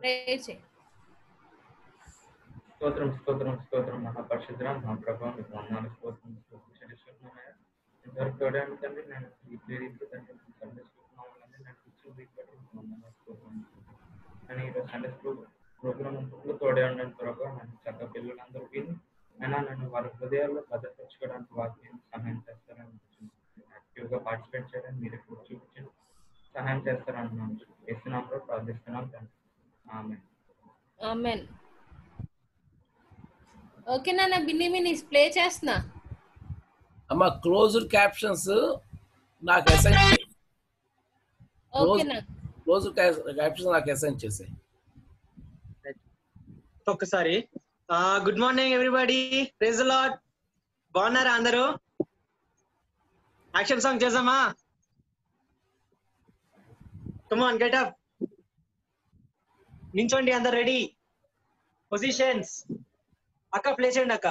Prayer చేయి. స్తోత్రం స్తోత్రం స్తోత్రం. మహాపరిశుద్ర మహాప్రభావం మీకు వందాలు స్తోత్రం స్తోత్రం. చెల్లిస్తున్నాయా ఇంతవరకు చూడడానికి తండ్రి నేను ఈ ప్రేరిత తండ్రి సండే స్కూల్ మామూలు నేను కూర్చొని వీక్ బట్టి మీకు వందనాలు స్తోత్రం నేను ఈరోజు సండే స్కూల్ ప్రోగ్రామ్ ఉంటుంది. తోడే ఉండడానికి త్వరగా. నన్ను చక్క పిల్లలందరూ విని అయినా నన్ను వారి హృదయాల్లో భద్రపరచుకోవడానికి వారికి సహాయం చేస్తారని యాక్టివ్గా పార్టిసిపేట్ చేయడానికి మీరు కూడా చూపించండి. సహాయం చేస్తారని ఇస్తున్నాం ప్రార్థిస్తున్నాం తండ్రి. ఆమె ఆమెన్ ఓకే నాన్న బిన్ని మిని ప్లే చేస్తున్నా అమ్మ క్లోజ్డ్ క్యాప్షన్స్ నాకు అసైన్ ఓకే నా క్లోజ్డ్ క్యాప్షన్స్ నాకు అసైన్ చేసాయి ఒక్కసారి good morning everybody praise Lord బాగున్నారా అందరూ యాక్షన్ సాంగ్ చేద్దామా కమాన్ గెట్ అప్ నించోండి అందరు రెడీ. పొజిషన్స్ అక్క ప్లేస్ చేయండి అక్క.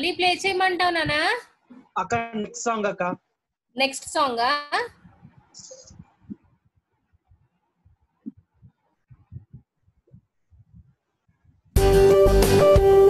మళ్ళీ ప్లే చేయమంటావు నానా అక్క నెక్స్ట్ సాంగ్ అక్క. నెక్స్ట్ సాంగా నాపై ప్రేమ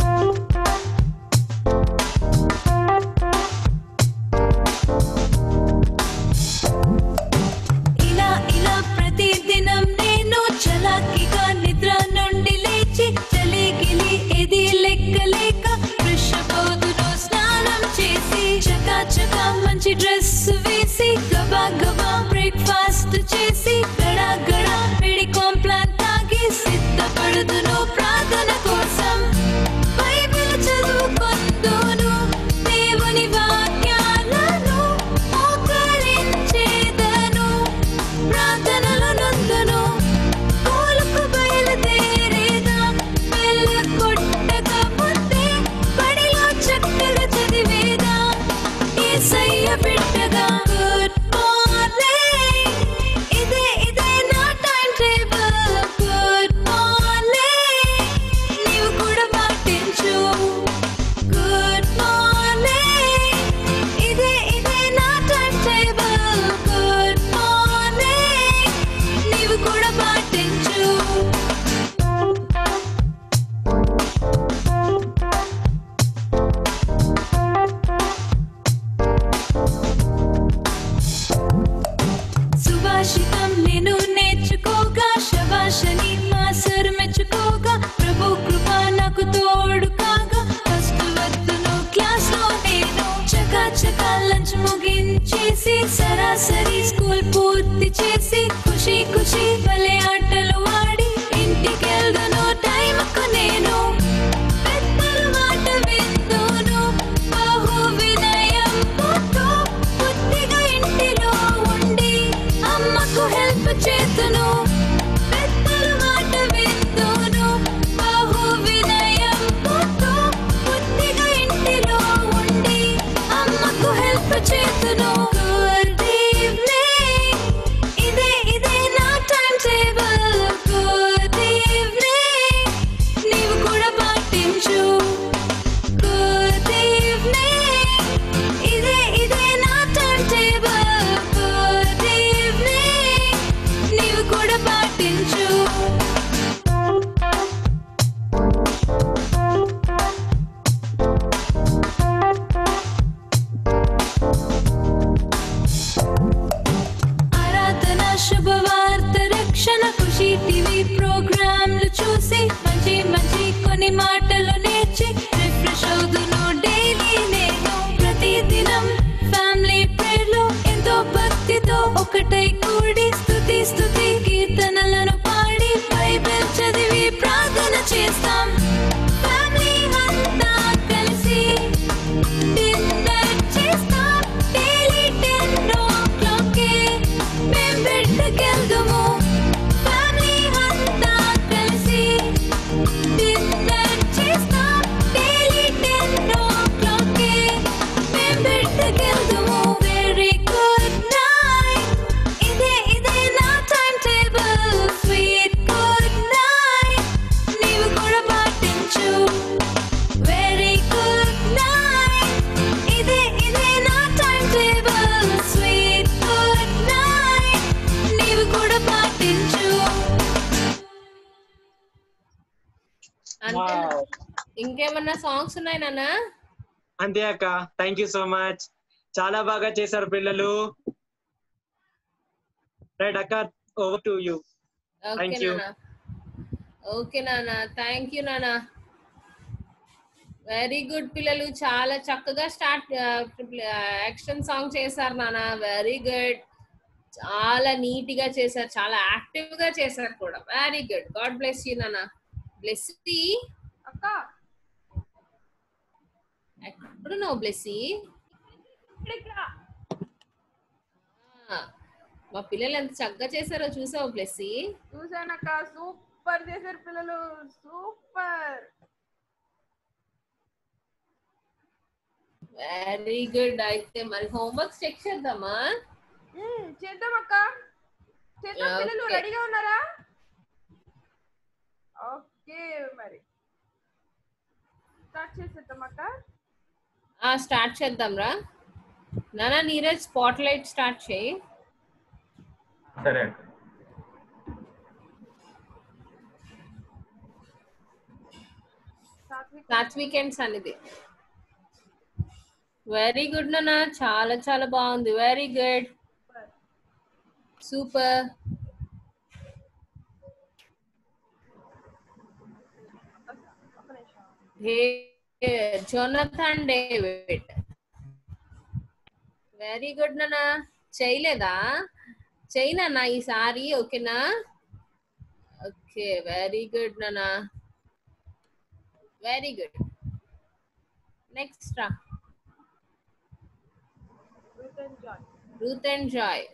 నచ్చక మంచి డ్రెస్ వేసి గబా గబా బ్రేక్ఫాస్ట్ చేసి గడా पीछे खुशी खुशी भले అదే అక్క. థ్యాంక్ యూ సో మచ్ చాలా బాగా చేశారు పిల్లలు. రైట్ అక్క over to you thank you okay నాన్న థ్యాంక్ యూ నాన్న వెరీ గుడ్ పిల్లలు. చాలా చక్కగా స్టార్ట్ యాక్షన్ సాంగ్ చేశారు నాన్న వెరీ గుడ్ చాలా నీట్గా చేశారు. చాలా యాక్టివ్గా చేశారు కూడా. Very good God bless you నాన్న బ్లెస్ అక్క. ఎప్పుడు నో బ్లెస్సి మా పిల్లలు ఎంత చక్కగా చేశారో చూసావు బ్లెస్సి చూసానక్క సూపర్ చేశారు పిల్లలు సూపర్. వెరీ గుడ్ అయితే మరి హోంవర్క్ చెక్ చేద్దామా? చేద్దాం అక్క చేద్దాం పిల్లలు రెడీగా ఉన్నారా? ఓకే మరి. స్టార్ట్ చేసేద్దాం అక్క స్టార్ట్ చేద్దాం రా నానా నీరజ్ స్పాట్ లైట్ స్టార్ట్ చేయి సరే Satvik and Sannidhi very good నానా చాలా చాలా బాగుంది వెరీ గుడ్ సూపర్ Hey. నిమిషం hey Jonathan David very good నానా చేయలేదా చేయనా ఈసారి ఓకేనా ఓకే వెరీ గుడ్ నానా వెరీ గుడ్ నెక్స్ట్ రా Ruth and Joy Ruth and Joy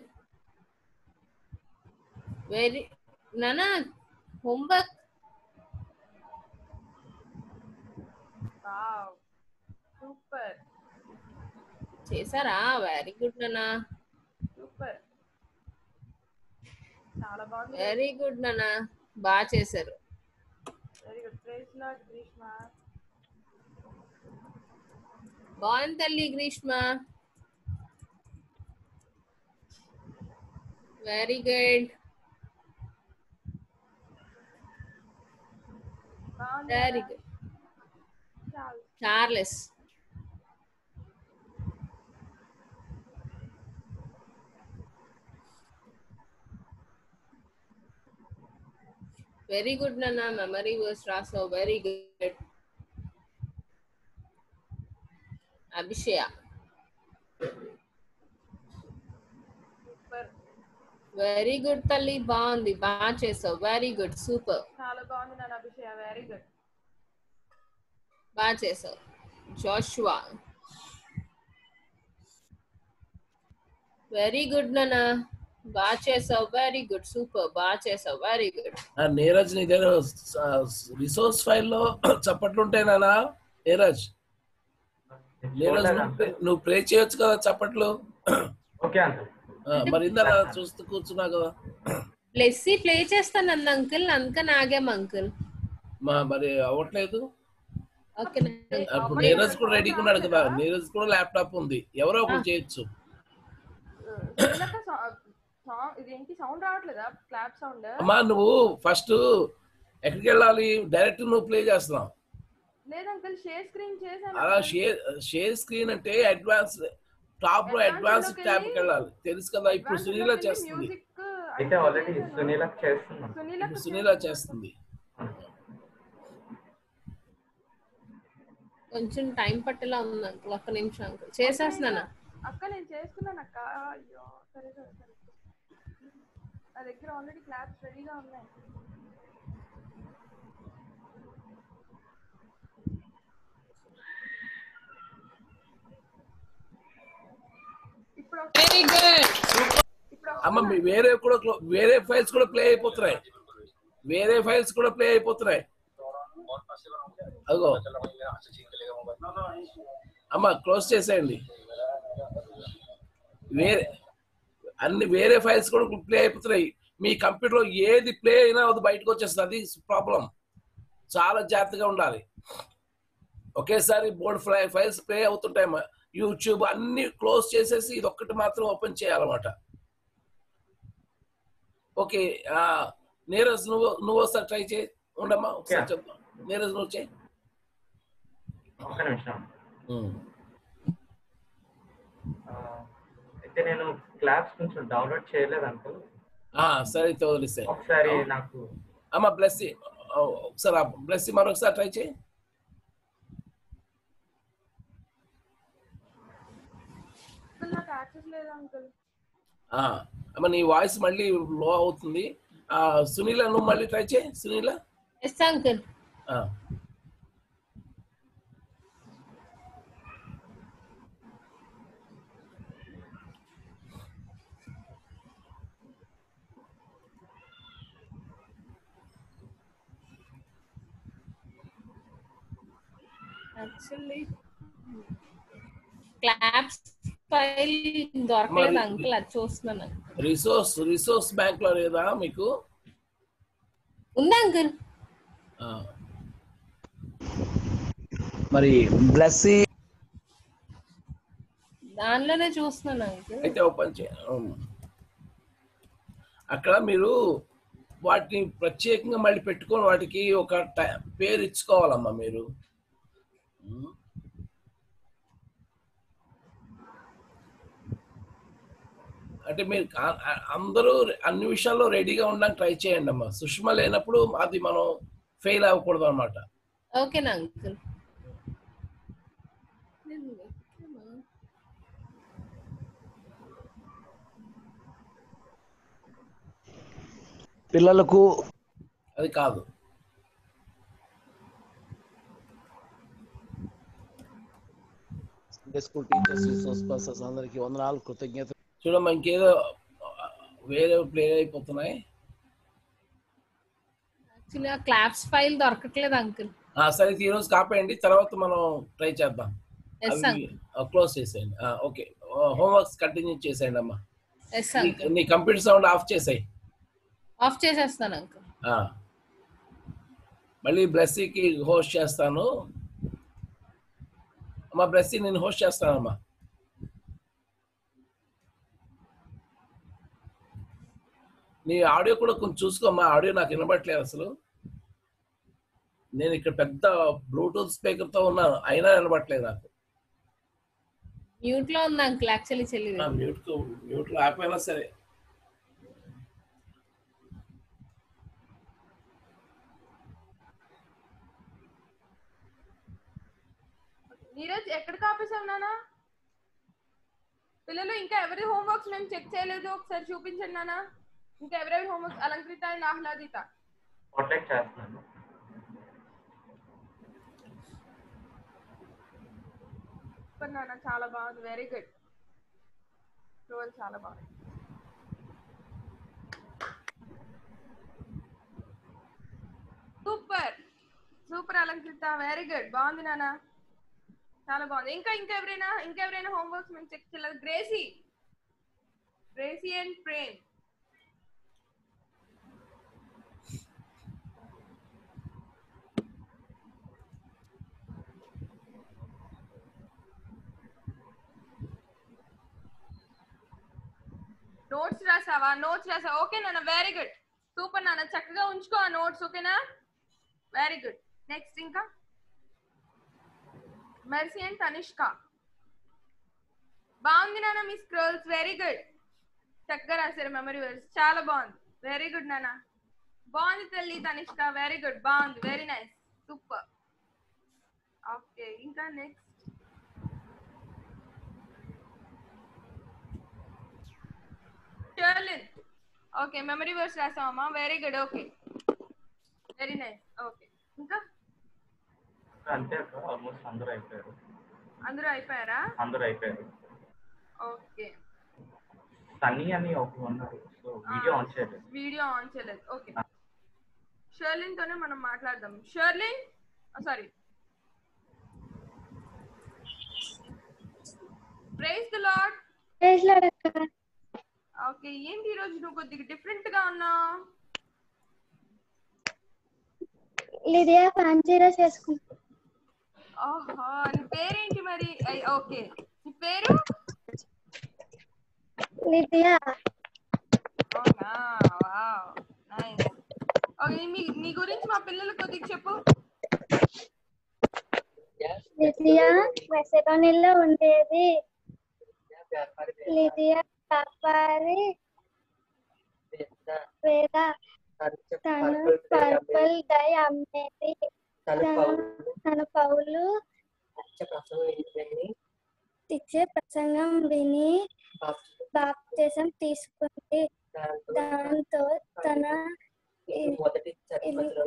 very నానా హోంవర్క్ వావ్. సూపర్. చేశారా? వెరీ గుడ్ నానా సూపర్. చాలా బాగుంది. వెరీ గుడ్ నానా బాగా చేశారు. Very good. Praise lord Greeshma. బాగుంది తల్లి Greeshma. Very good. Very? Good. చాలా చార్లెస్ వెరీ గుడ్ నాన్న మెమరీ వర్స్ రాసావు very good Abhishaya super very good తల్లి బాగుంది బాగా చేసావు వెరీ గుడ్ సూపర్ చాలా బాగుంది నాన్న అభిషేక్ వెరీ గుడ్ బాగా చేసావు. జోషువా. వెరీ గుడ్ నాన్న. బాగా చేసావు. వెరీ గుడ్ సూపర్ బాగా చేసావు. వెరీ గుడ్ ఆ నీరజ్ నీ దగ్గర రిసోర్స్ ఫైల్లో చప్పట్లు ఉంటాయినా నీరజ్. నీరజ్ నువ్వు ప్లే చేయొచ్చు కదా చప్పట్లు? ఓకే మరి ఇందా చూస్తూ కూర్చున్నా కదా. లెస్సీ ప్లే చేస్తానంది అంకుల్. అందుకని ఆగాం అంకుల్. మా మరి అవ్వట్లేదు. అప్పుడు నీరజ్ కూడా రెడీగా ఉన్నాడు కదా. నీరజ్ కూడా ల్యాప్టాప్ ఉంది. ఎవరో ఒకరు చేయొచ్చు. సౌండ్ రావట్లేదా? క్లాప్ సౌండ్ అమ్మా నువ్వు ఫస్ట్ ఎక్కడికి వెళ్ళాలి? డైరెక్ట్ నువ్వు ప్లే చేస్తున్నావు. లేదు అంకుల్ షేర్ స్క్రీన్ చేశాను. అలా షేర్ షేర్ స్క్రీన్ అంటే అడ్వాన్స్ టాప్లో అడ్వాన్స్ ట్యాబ్ వెళ్ళాలి. తెలుసు కదా ఇప్పుడు సునీల చేస్తుంది. అయితే ఆల్రెడీ సునీల ఇప్పుడు సునీల చేస్తుంది. కొంచెం టైం పట్టేలా ఉంది అంకుల్ ఒక్క నిమిషం అంకుల్. చేసేస్తున్నాను? అక్క నేను చేసుకున్నాను అక్క. అయ్యో సరే సరే సరే. నా దగ్గర ఆల్రెడీ క్లాప్స్ రెడీగా ఉన్నాయి. వెరీ గుడ్ అమ్మ మీ వేరే కూడా వేరే ఫైల్స్ కూడా ప్లే అయిపోతున్నాయి. వేరే ఫైల్స్ కూడా ప్లే అయిపోతున్నాయి. అదిగో. అమ్మ క్లోజ్ చేసేయండి. వేరే అన్ని వేరే ఫైల్స్ కూడా ప్లే అయిపోతున్నాయి. మీ కంప్యూటర్లో ఏది ప్లే అయినా అది బయటకు వచ్చేస్తుంది. అది ప్రాబ్లం చాలా జాగ్రత్తగా ఉండాలి. ఒకేసారి బోర్డ్ ఫ్లై ఫైల్స్ ప్లే అవుతుంటాయి అమ్మా. యూట్యూబ్ అన్ని క్లోజ్ చేసేసి ఇది ఒక్కటి మాత్రం ఓపెన్ చేయాలన్నమాట. ఓకే నీరజ్ నువ్వు నువ్వు ఒకసారి ట్రై చేయి. ఉండమ్మా ఒకసారి. చెప్తాం. నీరజ్ నువ్వు చేయి. ఒక్క నిమిషం. అయితే నేను క్లాప్స్ కొంచెం డౌన్లోడ్ చేయలేదు అంకుల్ సరే అయితే వదిలిస్తే ఒకసారి నాకు అమ్మ బ్లెస్ ఒకసారి బ్లెస్ మరొకసారి ట్రై చేయి. అమ్మ నీ వాయిస్ మళ్ళీ లో అవుతుంది. ఆ సునీల నువ్వు మళ్ళీ ట్రై చేయి. Sunila? Yes uncle actually claps file దొరకలేదు అంకుల్ అది చూస్తున్నాను. రిసోర్స్ రిసోర్స్ బ్యాంక్లో లేదా మీకు? ఉంది అంకుల్. మరి బ్లెస్సీ దానిలోనే చూస్తున్నాను అంకుల్. అయితే ఓపెన్ చే ఉమ్. అక్కడ మీరు వాటిని ప్రత్యేకంగా మళ్ళీ పెట్టుకొని వాటికి ఒక టై- పేరు ఇచ్చుకోవాలమ్మా మీరు. అంటే మీరు అందరూ అన్ని విషయాల్లో రెడీగా ఉండడానికి ట్రై చేయండి అమ్మా. సుష్మా లేనప్పుడు అది మనం ఫెయిల్ అవ్వకూడదు అనమాట ఓకేనా అంకుల్. పిల్లలకు అది కాదు. Sunday school teachers resource persons అందరికీ వందనాలు కృతజ్ఞత చూడమ్మా ఇంకేదో వేరే ప్లే అయిపోతున్నాయి. యాక్చువల్లీ ఆ క్లాప్స్ ఫైల్ దొరకట్లేదు అంకుల్. సరే అయితే ఈరోజు కాపేయండి. తర్వాత మనం ట్రై చేద్దాం. క్లోజ్ చేసేయండి. ఓకే. హోంవర్క్స్ కంటిన్యూ చేసేయండి అమ్మా. నీ- కంప్యూటర్ సౌండ్ ఆఫ్ చేసేయి. ఆఫ్ చేసేస్తాను అంకుల్. మళ్ళీ బ్లెస్సీకి హోస్ట్ చేస్తాను. అమ్మా బ్లెస్సీ నేను హోస్ట్ చేస్తానమ్మా. నీ ఆడియో కూడా కొంచెం చూసుకోమ్మా ఆడియో నాకు వినబట్లేదు అసలు. నేను ఇక్కడ పెద్ద బ్లూటూత్ స్పీకర్తో ఉన్నాను అయినా వినబట్లేదు నాకు. మ్యూట్లో ఉంది అంకుల్ యాక్చువల్లీ చెల్లి మ్యూట్ మ్యూట్లో ఆపైనా సరే. నీరజ్ ఎక్కడికి ఆపేసావు నానా పిల్లలు ఇంకా ఎవరి హోంవర్క్స్ మేము చెక్ చేయలేదు. ఒకసారి చూపించండి నానా ఇంకా ఎవరెవరి homework Alankrita and Ahladita contact చేస్తున్నాను సూపర్ నాన్న చాలా బాగుంది వెరీ గుడ్ రోల్ చాలా బాగుంది super super Alankrita very good బాగుంది నాన్న చాలా బాగుంది ఇంకా ఇంకెవరైనా ఇంకెవరైనా హోంవర్క్స్ మేము చెక్ చేయలేదు Gracie Gracie and Prem notes రాసావా? Notes రాసావా ఓకే నాన్న. వెరీ గుడ్ సూపర్ నాన్న. చక్కగా ఉంచుకో ఆ నోట్స్ ఓకేనా వెరీ గుడ్ నెక్స్ట్ ఇంకా? మెర్సీ అండ్ తనిష్క బాగుంది నాన్న మీ స్క్రోల్స్ వెరీ గుడ్ చక్కగా రాశారు మెమరీ వెల్స్ చాలా బాగుంది. వెరీ గుడ్ నాన్న. బాగుంది తల్లి తనిష్క వెరీ గుడ్ బాగుంది. వెరీ నైస్ సూపర్ ఓకే ఇంకా next Sharlin okay memory verse రాసామమ్మా very good okay very nice okay ఇంకా? అంతే అక్క ఆల్మోస్ట్ అందరూ అయిపోయారు. అందరూ అయిపోయారా? అందరూ అయిపోయారు. ఓకే సన్నీ అని ఒక ఉన్నారు. సో వీడియో ఆన్ చేయలేదు. వీడియో ఆన్ చేయలేదు. ఓకే షర్లిన్ తోనే మనం మాట్లాడదాం. Sharlin sorry praise the Lord okay ఏంటి ఈ రోజు నువ్వు కొద్దిగా డిఫరెంట్గా ఉన్నావు లిడియా ఫ్యాన్సీరా చేసుకుంటా ఓహో నీ పేరేంటి మరి? ఓకే నీ పేరు? లిడియా. అవునా? Wow nice. ఓకే మీ నీ గురించి మా పిల్లలకు కొద్దిగా చెప్పు. లిడియా మెసెడోనిల్లో ఉండేది. లిడియా వ్యాపారి వేద తను పర్పుల్ డై అమ్మేది. తను తన పౌలు. ఇచ్చే ప్రసంగం విని బాప్తిజం తీసుకుంది. దాంతో తన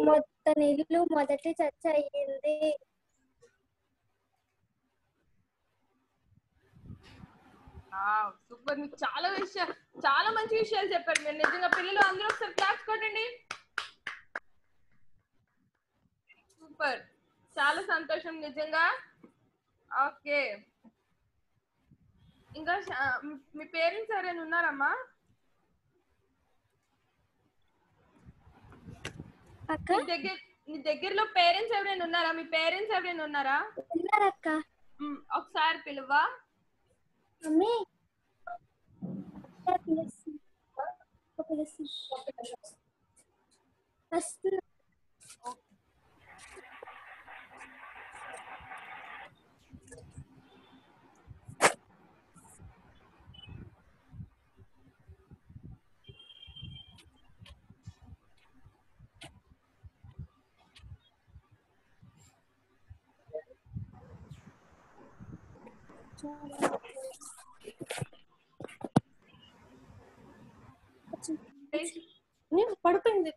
మొత్తం ఇల్లు మొదటి చర్చ అయ్యింది. సూపర్. మీకు చాలా విషయాలు చాలా మంచి విషయాలు చెప్పారు. మీరు నిజంగా పిల్లలు అందరూ ఒకసారి క్లాప్స్ కొట్టండి. సూపర్. చాలా సంతోషం నిజంగా. ఓకే. ఇంకా మీ- పేరెంట్స్ ఎవరైనా ఉన్నారమ్మా? దగ్గర నీ దగ్గరలో పేరెంట్స్ ఎవరైనా ఉన్నారా? మీ పేరెంట్స్ ఎవరైనా ఉన్నారా? ఉన్నారక్క. ఒకసారి పిలువా. మమ్మీ పిలుస్తుంది. పిలుస్తుంది. వస్తున్నా నేను పడిపోయింది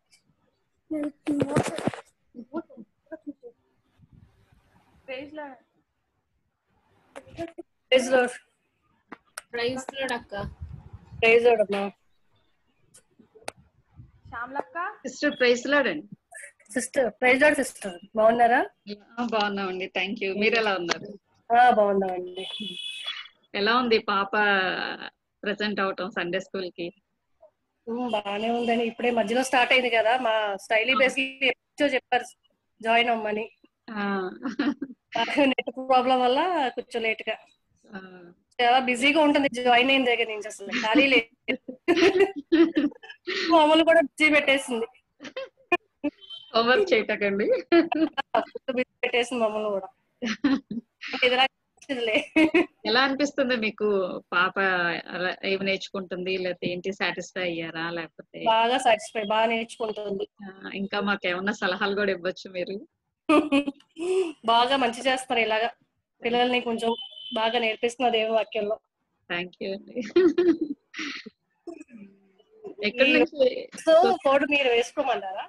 ప్రైజ్ అక్క ప్రైజ్ లార్డ్ అమ్మా శ్యామలక్క? Sister praise sister praise sister. బాగున్నారా? బాగున్నామండి. Thank you. మీరు ఎలా ఉన్నారు? ఆ, బాగున్నామండి. ఎలా ఉంది పాప ప్రెసెంట్ అవటం సండే స్కూల్కి ఉమ్, బాగానే ఉందండి. ఇప్పుడే మధ్యలో స్టార్ట్ అయింది కదా మా స్టైలీ బేస్ ఎప్పుడో చెప్పారు జాయిన్ అవ్వమని. నెట్ ప్రాబ్లం వల్ల కొంచెం లేట్గా చాలా బిజీగా ఉంటుంది జాయిన్ అయిన దగ్గర నుంచి అసలు ఖాళీ లేదు మామూలు కూడా బిజీ పెట్టేసింది. హోంవర్క్ చేయటకండి బిజీ పెట్టేసింది మమ్మల్ని కూడా. ఎలా అనిపిస్తుంది మీకు పాప ఏమి నేర్చుకుంటుంది? లేకపోతే ఏంటి? సాటిస్ఫై అయ్యారా? లేకపోతే బాగా సాటిస్ఫై బాగా నేర్చుకుంటుంది. ఇంకా మాకు ఏమన్నా సలహాలు కూడా ఇవ్వచ్చు మీరు? బాగా మంచి చేస్తారు ఇలాగా. పిల్లల్ని కొంచెం బాగా నేర్పిస్తున్నారు దేవుని వాక్యంలో. థ్యాంక్ యూ అండి. ఎక్కడి నుంచి సో కోడ్ మీరు వేసుకోమన్నారా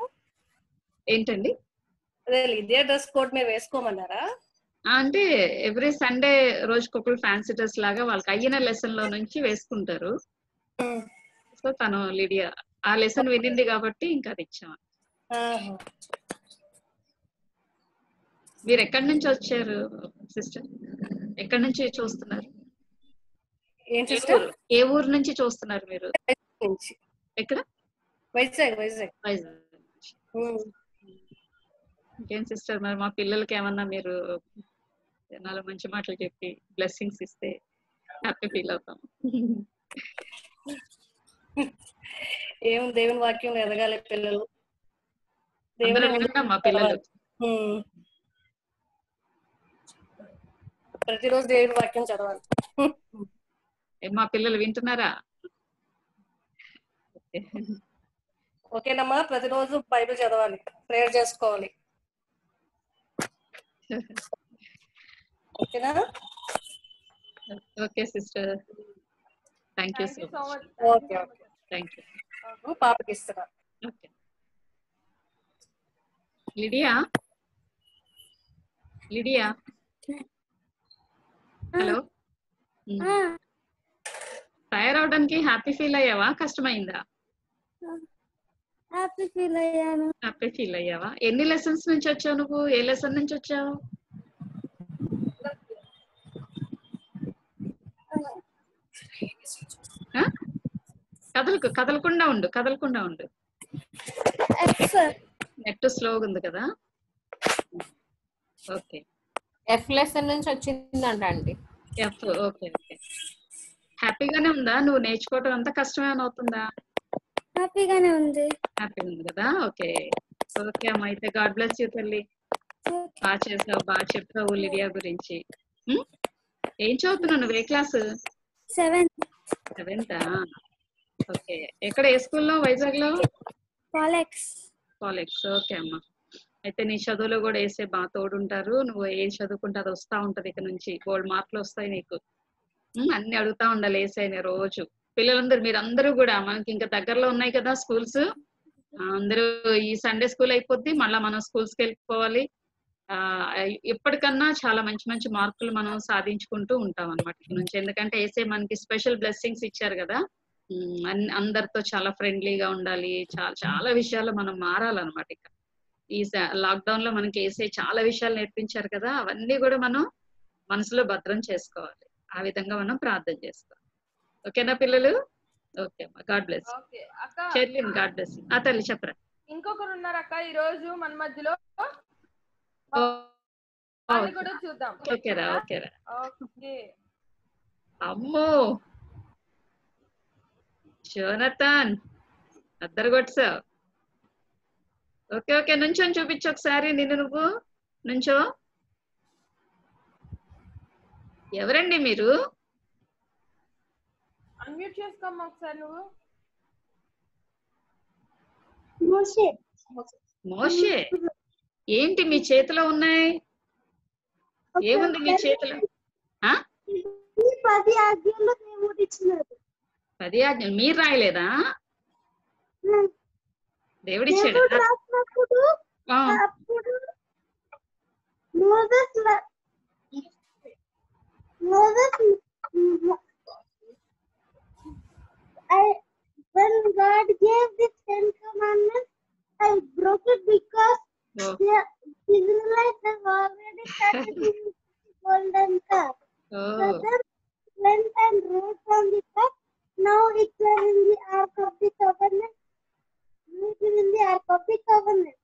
ఏంటండి? అదే ఇదే డ్రెస్ కోడ్ మీరు వేసుకోమన్నారా అంటే ఎవ్రీ సండే రోజుకొకరు ఫ్యాన్సీ డ్రెస్ లాగా వాళ్ళకి అయ్యిన లెసన్లో నుంచి వేసుకుంటారు. సో తను లిడియా ఆ లెసన్ వినింది కాబట్టి ఇంకా అది ఇచ్చాం. ఆహా. మీరు ఎక్కడి నుంచి వచ్చారు సిస్టర్? ఎక్కడి నుంచి చూస్తున్నారు? ఏం ఊరు? ఏ ఊరు నుంచి చూస్తున్నారు మీరు? ఎక్కడ? వైజాగ్ వైజాగ్. వైజాగ్. ఇంకేం సిస్టర్ మరి మా పిల్లలకి ఏమన్నా మీరు నాలుగు మంచి మాటలు చెప్పి బ్లెస్సింగ్స్ ఇస్తే హ్యాపీ ఫీల్ అవుతాం. ఏం దేవుని వాక్యం ఎదగాలి పిల్లలు? మా పిల్లలు. ప్రతిరోజు దేవుని వాక్యం చదవాలి. మా పిల్లలు వింటున్నారా? ఓకే. ఓకేనమ్మా ప్రతిరోజు బైబిల్ చదవాలి ప్రేయర్ చేసుకోవాలి. ఓకేనా? Okay sister. Thank you so much okay okay. Thank you పాపకి ఇస్తున్నా. ఓకే. లిడియా? లిడియా? హలో? ఆ, తయారవడానికి హ్యాపీ ఫీల్ అయ్యావా? కష్టమైందా? హ్యాపీ ఫీల్ అయ్యాను. హ్యాపీ ఫీల్ అయ్యావా? ఎన్ని లెసన్స్ నుంచి వచ్చావు నువ్వు? ఏ లెసన్ నుంచి వచ్చావు? కదలకు కదలకుండా ఉండు కదలకుండా ఉండు. నెట్ స్లోగా ఉంది కదా? ఓకే. ఎఫ్ లెసన్ నుంచి వచ్చిందంట అండి. ఎఫ్ ఓకే ఓకే. హ్యాపీగానే ఉందా? నువ్వు నేర్చుకోవటం అంత కష్టమేమైనా అవుతుందా హ్యాపీగానే ఉంది. హ్యాపీగా ఉంది కదా? ఓకే. ఓకే అమ్మ అయితే గాడ్ బ్లెస్ యూ తల్లి. బాగా చేసావు బాగా చెప్పావు లిడియా గురించి? ఏం చదువుతున్నావు నువ్వు? ఏ క్లాస్? సెవెంత్? ఓకే. ఎక్కడ ఏ స్కూల్లో వైజాగ్లో కాలెక్స్ కాలేజ్ ఓకే అమ్మా. అయితే నీ చదువులో కూడా వేసే బాగా తోడుంటారు. నువ్వు ఏం చదువుకుంటే అది వస్తా ఉంటది ఇక నుంచి. గోల్డ్ మార్కులు వస్తాయి నీకు. అన్ని అడుగుతా ఉండాలి వేసాయి రోజు. పిల్లలందరూ మీరు అందరూ కూడా మనకి ఇంకా దగ్గరలో ఉన్నాయి కదా స్కూల్స్. అందరూ ఈ సండే స్కూల్ అయిపోద్ది. మళ్ళా మనం స్కూల్స్కి వెళ్ళిపోవాలి. ఎప్పటికన్నా చాలా మంచి మంచి మార్కులు మనం సాధించుకుంటూ ఉంటాం అనమాట నుంచి. ఎందుకంటే ఏసే మనకి స్పెషల్ బ్లెస్సింగ్స్ ఇచ్చారు కదా. అందరితో చాలా ఫ్రెండ్లీగా ఉండాలి చాలా చాలా విషయాలు మనం మారాలన్నమాట ఇక. ఈ లాక్డౌన్లో మనకి వేసే చాలా విషయాలు నేర్పించారు కదా అవన్నీ కూడా మనం మనసులో భద్రం చేసుకోవాలి. ఆ విధంగా మనం ప్రార్థన చేసుకోవాలి. ఓకేనా పిల్లలు? ఓకే అమ్మా. God bless Sherlin God bless ఆ తల్లి చెప్పరా. ఇంకొకరు ఉన్నారు అక్క ఈ రోజు మన మధ్యలో. కూడా చూద్దాం. ఓకేరా ఓకేరా. ఓకే. అమ్మో! జోనతాన్ అద్దరు కొట్టావు ఓకే ఓకే. నుంచొని చూపించు ఒకసారి. నిన్ను నువ్వు? నుంచో? ఎవరండి మీరు? అన్మ్యూట్ చేసుకోమ్మా ఒకసారి నువ్వు. మోషే. మోషే? ఏంటి మీ చేతిలో ఉన్నాయి? ఏముంది మీ చేతిలో? పది ఆజ్ఞలు దేవుడు ఇచ్చినాడు. పది ఆజ్ఞలు. మీరు రాయలేదా. దేవుడిచ్చాడా. దేవుడు when God gave the Ten Commandments, I broke it because oh, the Israelites have already started using golden So then went and wrote on the cup. Now in the Ark of the Covenant. It is in the Ark of the Covenant.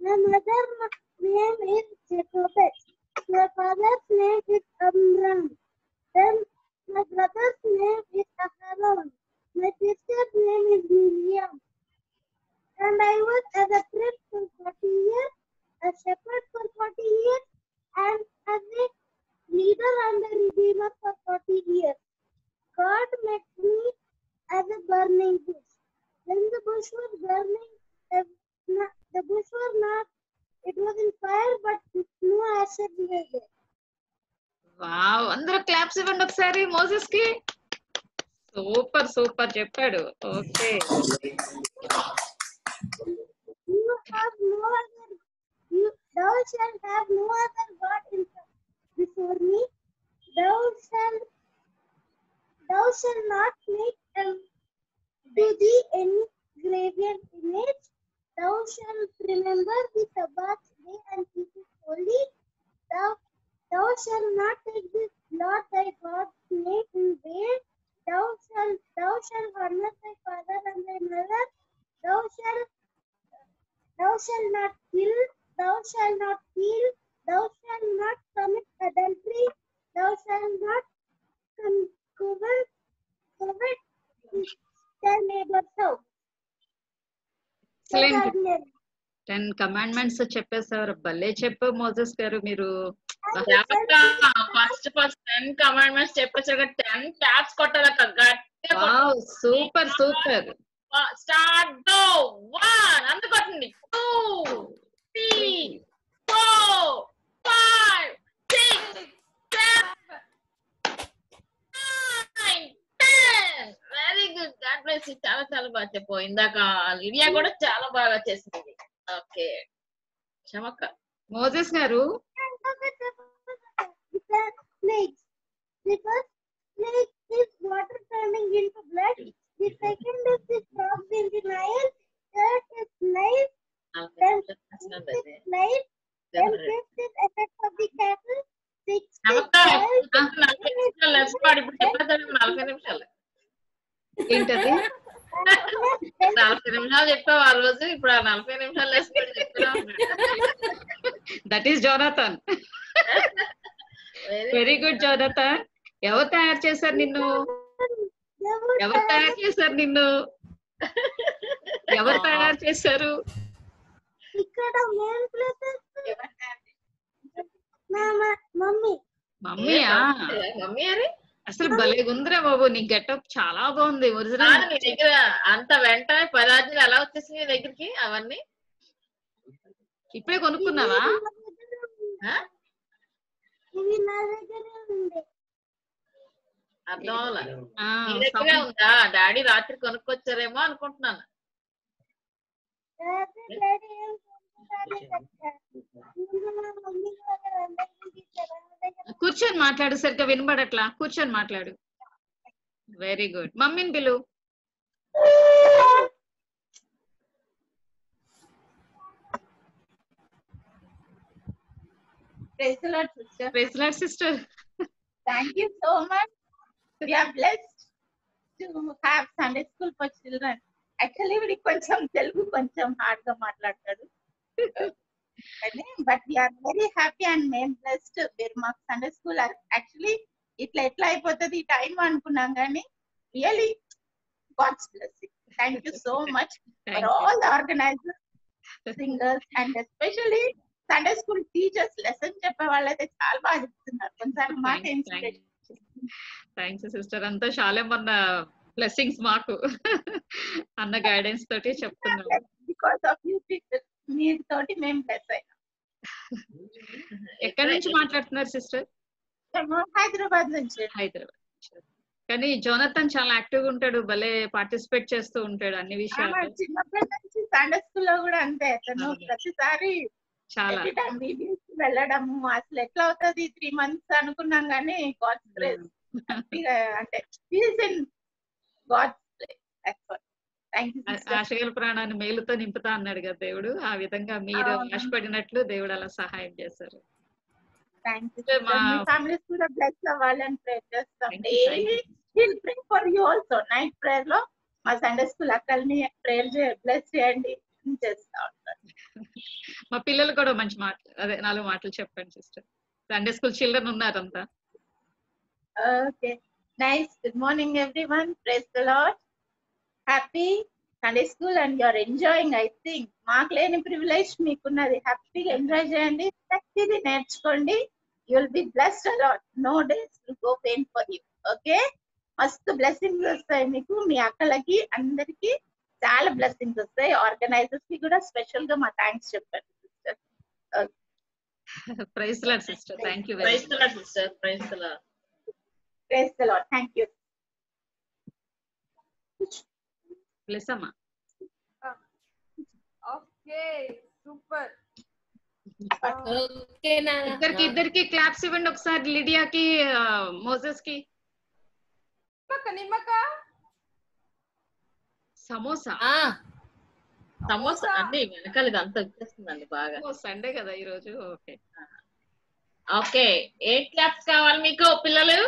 My mother name is Jacobet. My father's name is Amram. Then my brother's name is Aharon. My sister's name is Miriam And I was as a priest for 40 years, a shepherd for 40 years, and as a leader and a redeemer for 40 years. God met me as a burning bush. When the bush was burning, the, na- the bush was not, it was in fire, but no ashes were there. Wow అందరూ claps ఇవ్వండి ఒకసారి Moses కి super super చెప్పాడు okay you have no other, you, thou shalt have no other God in before me. Thou shalt, thou shalt not make um, to thee any graven image. Thou shalt remember the Sabbath day and keep it holy. Thou, thou shalt not take the Lord thy God's name in vain. Thou shalt, thou shalt honor thy father and thy mother. Thou shalt Thou shalt not kill, thou shalt not steal, thou shalt not commit adultery, thou shalt not covet, covet thy neighbor's house. Ten commandments చెప్పేశారు భలే చెప్పు మోసెస్ గారు మీరు first first ten commandments చెప్పేసాక ten taps wow super super start go! One అంత కొట్టండి two three four five six seven nine ten. Very good God bless చాలా చాలా బాగా చెప్పు ఇందాక లిడియా కూడా చాలా బాగా చేసింది. ఓకే. క్షమక్క. మోసెస్ గారు. Snakes. The first snake is water turning into blood. The second is the frogs in the Nile. Third is life. Then fifth is life. Then fifth is effect of the cattle. Sixth is నిమిషాలు ఏంటది? నలభై నిమిషాలు చెప్పావు ఆ రోజు. ఇప్పుడు ఆ నలభై నిమిషాలు లెస్పాడు చెప్తున్నా that is Jonathan very good Jonathan ఎవరు తయారు చేశారు నిన్ను? ఎవరు తయారు చేశారు నిన్ను? ఎవరు తయారు చేశారు? ఇక్కడ మమ్మీ. మమ్మీయా మమ్మీ అని అసలు భలే ఉందిరా బాబు నీ గెటప్ చాలా బాగుంది ఒరిజినల్ నీ దగ్గర అంత వెంటనే పదార్థాలు ఎలా వచ్చేసింది నీ దగ్గరికి అవన్నీ? ఇప్పుడే కొనుక్కున్నావా ఆ? ఇవి నా దగ్గరే ఉంది అర్థం ఉందా? డాడీ రాత్రి కొనుక్కొచ్చారేమో అనుకుంటున్నాను. కూర్చొని మాట్లాడు సరిగ్గా వినబడట్లా? కూర్చొని మాట్లాడు. వెరీ గుడ్ మమ్మీని పిలు. Sister Thank you so much. We are blessed to have Sunday school for children. Actually, వీడికి కొంచెం తెలుగు కొంచెం హార్డ్గా మాట్లాడతాడు. But we're very happy and ma'am blessed మీరు మాకు సండే స్కూల్ యాక్చువల్లీ ఇట్లా ఎట్లా అయిపోతుంది ఈ టైం అనుకున్నాం కానీ really God's blessing thank you so much Thank for. All organisers singers and especially Sunday school teachers lesson చెప్పే వాళ్ళైతే చాలా బాగా చెప్తున్నారు. కొంచెం మాట ఇన్స్పిరేషన్ థ్యాంక్స్ సిస్టర్. అంతా చాలా మొన్న బ్లెస్సింగ్స్ మాకు. అన్న గైడెన్స్ తోటి చెప్తున్నాం. బికాస్ ఆఫ్ యూ పీపుల్ మీ తోటి మేము బ్లెస్ అయ్యాం ఎక్కడి నుంచి మాట్లాడుతున్నారు సిస్టర్? హైదరాబాద్ నుంచి. హైదరాబాద్ కానీ జోనతన్ చాలా యాక్టివ్గా ఉంటాడు భలే పార్టిసిపేట్ చేస్తూ ఉంటాడు అన్ని విషయాలు చిన్నప్పటి నుంచి సండే స్కూల్లో కూడా అంతే ప్రతిసారి చాలా. వెళ్ళడము. అసలు ఎట్లా అవుతుంది? త్రీ మంత్స్ అనుకున్నాం కానీ గాడ్స్ ప్లేస్ అంటే ఇన్ గాడ్స్ ఆశగల ప్రాణాన్ని మేలుతో నింపుతా అన్నాడు కదా దేవుడు. ఆ విధంగా మీరు అవును. ఆశపడినట్లు దేవుడు అలా సహాయం చేశారు. ఫ్యామిలీస్ కూడా బ్లెస్ అవ్వాలని ప్రేర్ చేస్తాం. Will pray for you also night ప్రేయర్లో మా సండే స్కూల్ అక్కల్ని ప్రేయర్ బ్లెస్ చేయండి. చేస్తా ఉంటారు మా పిల్లలు కూడా మంచి మాట అదే నాలుగు మాటలు చెప్పండి సిస్టర్. సండే స్కూల్ చిల్డ్రన్ ఉన్నారంతా. Okay. Nice. Good morning, everyone. The the happy Sunday school and you are enjoying I think మాకు లేని ప్రివిలేజ్ మీకున్నది. హ్యాపీగా ఎంజాయ్ చేయండి. ప్రతిది నేర్చుకోండి. You will be blessed a lot no days will go pain for you okay మస్తు blessings వస్తాయి మీకు. మీ అక్కలకి అందరికి. చాలా బ్లెస్సింగ్స్ వస్తాయి ఆర్గనైజర్స్కి కూడా స్పెషల్గా మా థ్యాంక్స్ చెప్పండి sister praise Lord sister thank you praise sister praise praise the Lord thank you plus అమ్మా ఓకే సూపర్ ఓకే ఇద్దరికి ఇద్దరికి క్లాప్స్ ఇవ్వండి ఒకసారి లిడియాకి మోజెస్కి నిమ్మక నిమ్మక సమోసా. సమోసా. అన్ని వెనకాల ఇదంతా వచ్చేస్తుందండి బాగా. సండే కదా ఈ రోజు ఓకే ఓకే. ఏ క్లాప్స్ కావాలి మీకు పిల్లలు?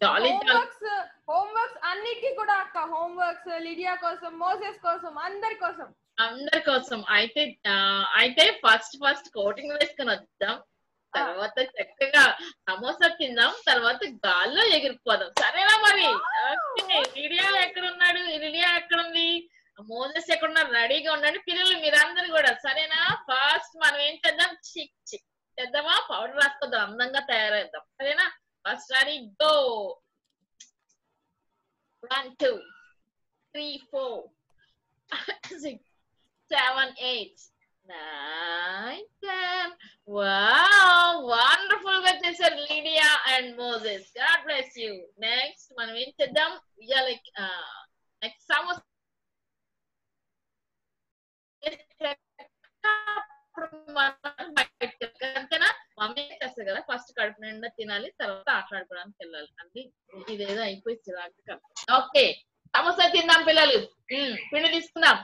హోంవర్క్స్ హోంవర్క్స్ అన్నిటికీ కూడా అక్క. హోంవర్క్స్ లిడియా కోసం మోసెస్ కోసం అందరి కోసం. అందరి కోసం. అయితే అయితే ఫస్ట్ ఫస్ట్ కోటింగ్ వేసుకొని వద్దాం. తర్వాత చక్కగా సమోసా తిందాం తర్వాత గాల్లో ఎగిరిపోదాం. సరేనా మరి? లిడియా ఎక్కడ ఉన్నాడు లిడియా ఎక్కడ ఉంది మోజెస్ ఎక్కడ ఉన్నారు రెడీగా ఉండండి. పిల్లలు మీరందరూ కూడా. సరేనా? ఫస్ట్ మనం ఏం చేద్దాం? చిక్ చిక్. చేద్దామా? పౌడర్ రాసుకొద్దాం అందంగా తయారైద్దాం. సరేనా? First ready go. One two three four six seven, eight, nine, ten. Wow, wonderful గా చేశారు Lydia and Moses God bless you next మనం ఏం చేద్దాం ఇవాళ నెక్స్ట్ సమోసా అంతేనా మమ్మీ చేస్తారు కదా ఫస్ట్ కడుపు నిండా తినాలి తర్వాత ఆటలాడుకోవడానికి వెళ్ళాలి అంటే ఇదేదో అయిపోయి చిరాకు ఓకే సమోసా తిందాం పిల్లలు ఉమ్, పిండి తీసుకుందాం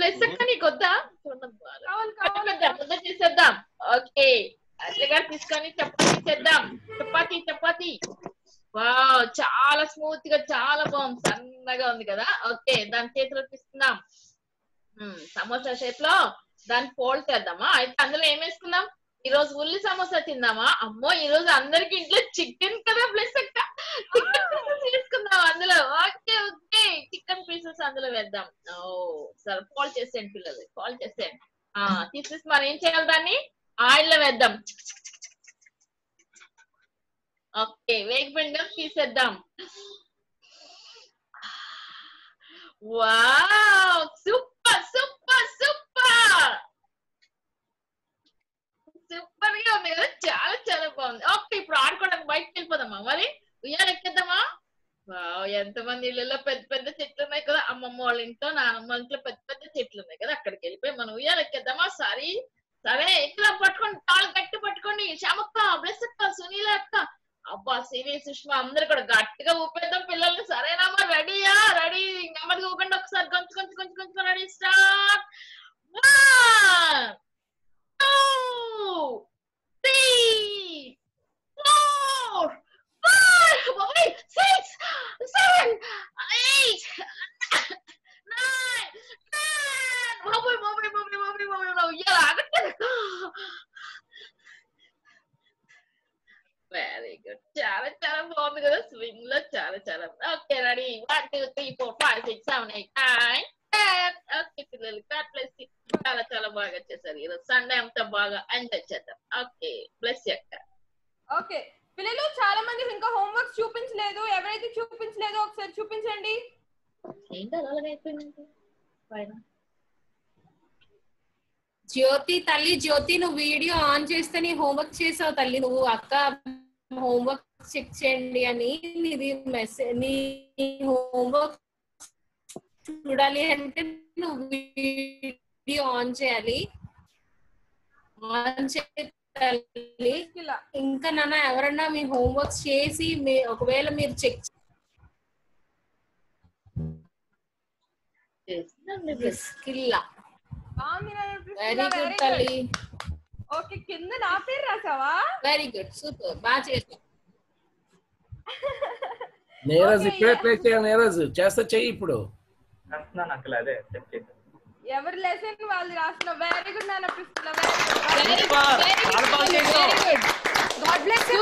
ప్లస్ అక్క నీకు వద్దా చేసేద్దాం. ఓకే. అట్లగా తీసుకొని చపాతీ చేద్దాం. చపాతీ చపాతీ. వావ్ చాలా స్మూత్గా చాలా బాగుంది. సన్నగా ఉంది కదా. ఓకే దాని చేతిలో తీసుకుందాం. సమోసా షేప్లో దాన్ని ఫోల్డ్ చేద్దామా? అయితే అందులో ఏం వేసుకుందాం? ఈ రోజు ఉల్లి సమోసా తిందామా? అమ్మో ఈ రోజు అందరికి ఇంట్లో చికెన్ కదా ప్లస్ అక్క. చికెన్ పీసెస్ వేసుకుందాం అందులో. Okay okay. చికెన్ పీసెస్ అందులో వేద్దాం. ఓ సరే ఫోల్డ్ చేసేయండి పిల్లలు ఫోల్డ్ చేసేయండి. ఆ తీసేసి మనం ఏం చేయాలి దాన్ని? ఆయిల్లో వేద్దాం. ఓకే వేగపిండం తీసేద్దాం. Wow super super super. సూపర్గా ఉంది. కదా చాలా చాలా బాగుంది. ఓకే ఇప్పుడు ఆడుకోవడానికి బయటకు వెళ్ళిపోదామా మరి? ఉయ్యాలు ఎక్కేద్దామా? వావ్ ఎంతమంది ఇళ్ళలో పెద్ద పెద్ద చెట్లు ఉన్నాయి కదా. అమ్మమ్మ వాళ్ళ ఇంట్లో నానమ్మ వాళ్ళ ఇంట్లో పెద్ద పెద్ద చెట్లు ఉన్నాయి కదా. అక్కడికి వెళ్ళిపోయి మనం ఉయ్యాలు ఎక్కేద్దామా? సరే. సరే ఎక్కుదాం పట్టుకోండి. తాళ్ళు గట్టి పట్టుకోండి. శ్యామక్క బ్లెస్ అక్క సునీల అక్క. అబ్బా సిరి సుష్మా అందరు కూడా గట్టిగా ఊపేద్దాం పిల్లల్ని. సరేనా మరి రెడీయా? రెడీ. నెమ్మదిగా ఊపండి. ఒకసారి కొంచెం కొంచెం కొంచెం కొంచెం ready. Start. One two, three, four, five, six, seven, eight, nine, ten. Move it, move it, move it, move it, move it, move. Yeah. Very good. Swing. Okay, ready. One, two, three, four, five, six, seven, eight, nine. Okay పిల్లలు. Bless you. చాలా చాలా బాగా చేశారు ఈరోజు Sunday అంతా బాగా enjoy చేద్దాం. Okay bless అక్క. ఓకే పిల్లలు చాలా మంది ఇంకా హోంవర్క్ చూపించలేదు. ఎవరైతే చూపించలేదో ఒకసారి చూపించండి. ఏంటి అలాగే అయిపోయింది పైన జ్యోతి తల్లి జ్యోతి నువ్వు వీడియో ఆన్ చేస్తే నీ హోంవర్క్ చేసావు తల్లి. నువ్వు అక్క హోంవర్క్ చెక్ చేయండి అని నీది మెసేజ్ నీ హోంవర్క్ చూడాలి అంటే నువ్వు వీడియో ఆన్ చేయాలి. ఆన్ చేయాలి. ఇంకా నాన్న ఎవరన్నా మీ హోంవర్క్ చేసి మీ ఒకవేళ మీరు చెక్ వెరీ గుడ్ తల్లి. ఓకే కింద నా పేరు రాసావా? వెరీ గుడ్ సూపర్ బాగా చేసావు. నీరజ్ ఇప్పుడే ప్లే చేయాలి నీరజ్. చేస్తే చెయ్యి ఇప్పుడు. రాస్తున్నాను అంకుల్ అదే చెక్ చేశాను ఎవరి లెసన్ వాళ్ళు రాసిన వెరీ గుడ్ నాన్న పిస్తుల Super. చాలా బాగా చేసావు. God bless you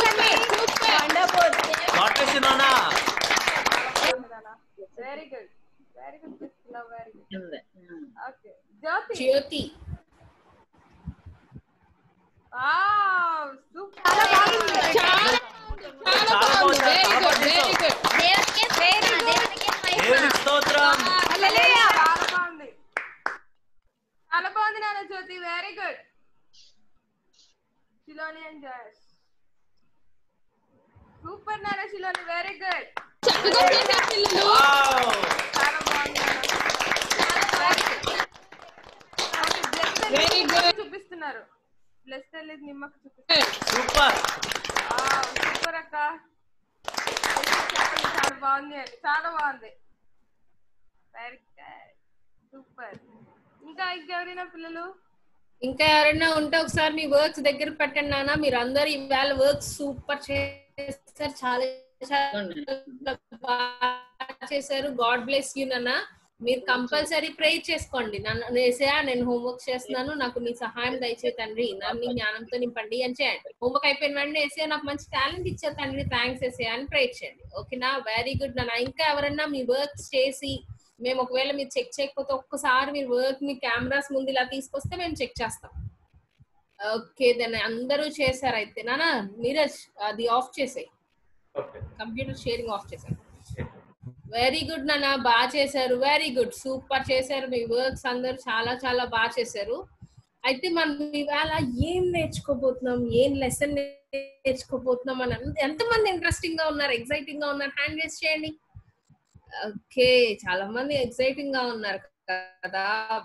wonderful God bless you, Nona. Very good very good పిస్తుల very good okay Jyothi Jyothi wow super చాలా బాగుంది. చాలా బాగుంది. చాలా బాగా చేసావు. దేవునికి స్తోత్రం హల్లెలూయా చాలా బాగుంది చాలా బాగుంది నాన్న జ్యోతి వెరీ గుడ్ సూపర్ నాన్న వెరీ గుడ్ చూపిస్తున్నారు. బ్లెస్ తెలీదు నిమ్మకు చూపిస్తున్నారు. సూపర్ అక్క చెప్పండి చాలా బాగుంది చాలా బాగుంది. వెరీ సూపర్ ఇంకా ఇంకెవరైనా పిల్లలు? ఇంకా ఎవరైనా ఉంటే ఒకసారి మీ వర్క్స్ దగ్గర పెట్టండి నాన్న. మీరు అందరు ఇవాళ వర్క్ సూపర్ చేస్తారు చాలా బాగా చేశారు. గాడ్ బ్లెస్ యూ నాన్న. మీరు కంపల్సరీ ప్రే చేసుకోండి. నన్ను వేసా నేను హోంవర్క్ చేస్తున్నాను. నాకు నీ సహాయం దయచే తండ్రి. నన్ను నీ జ్ఞానంతో నింపండి అని చేయండి. హోంవర్క్ అయిపోయిన వెంటనే వేసే నాకు మంచి టాలెంట్ ఇచ్చారు తండ్రి. థ్యాంక్స్ వేసే అని ప్రే చేయండి. ఓకేనా? వెరీ గుడ్ నాన్న. ఇంకా ఎవరన్నా మీ వర్క్స్ చేసి మేము ఒకవేళ మీరు చెక్ చేయకపోతే ఒక్కసారి మీరు వర్క్ మీ కెమెరాస్ ముందు ఇలా తీసుకొస్తే మేము చెక్ చేస్తాం. ఓకే దాన్ని అందరూ చేశారు అయితే. నానా నీరజ్ అది ఆఫ్ చేసేయి. కంప్యూటర్ షేరింగ్ ఆఫ్ చేశారు వెరీ గుడ్ నాన్న. బాగా చేశారు. వెరీ గుడ్ సూపర్ చేశారు. మీ వర్క్స్ అందరూ చాలా చాలా బాగా చేశారు. అయితే మనం ఇవాళ ఏం నేర్చుకోబోతున్నాం? ఏం లెసన్ నేర్చుకోబోతున్నాం? అని ఎంత- ఎంతమంది ఇంట్రెస్టింగ్గా ఉన్నారు ఎక్సైటింగ్గా ఉన్నారు? హ్యాండ్ రేస్ చేయండి. ఓకే చాలా మంది ఎక్సైటింగ్గా ఉన్నారు కదా.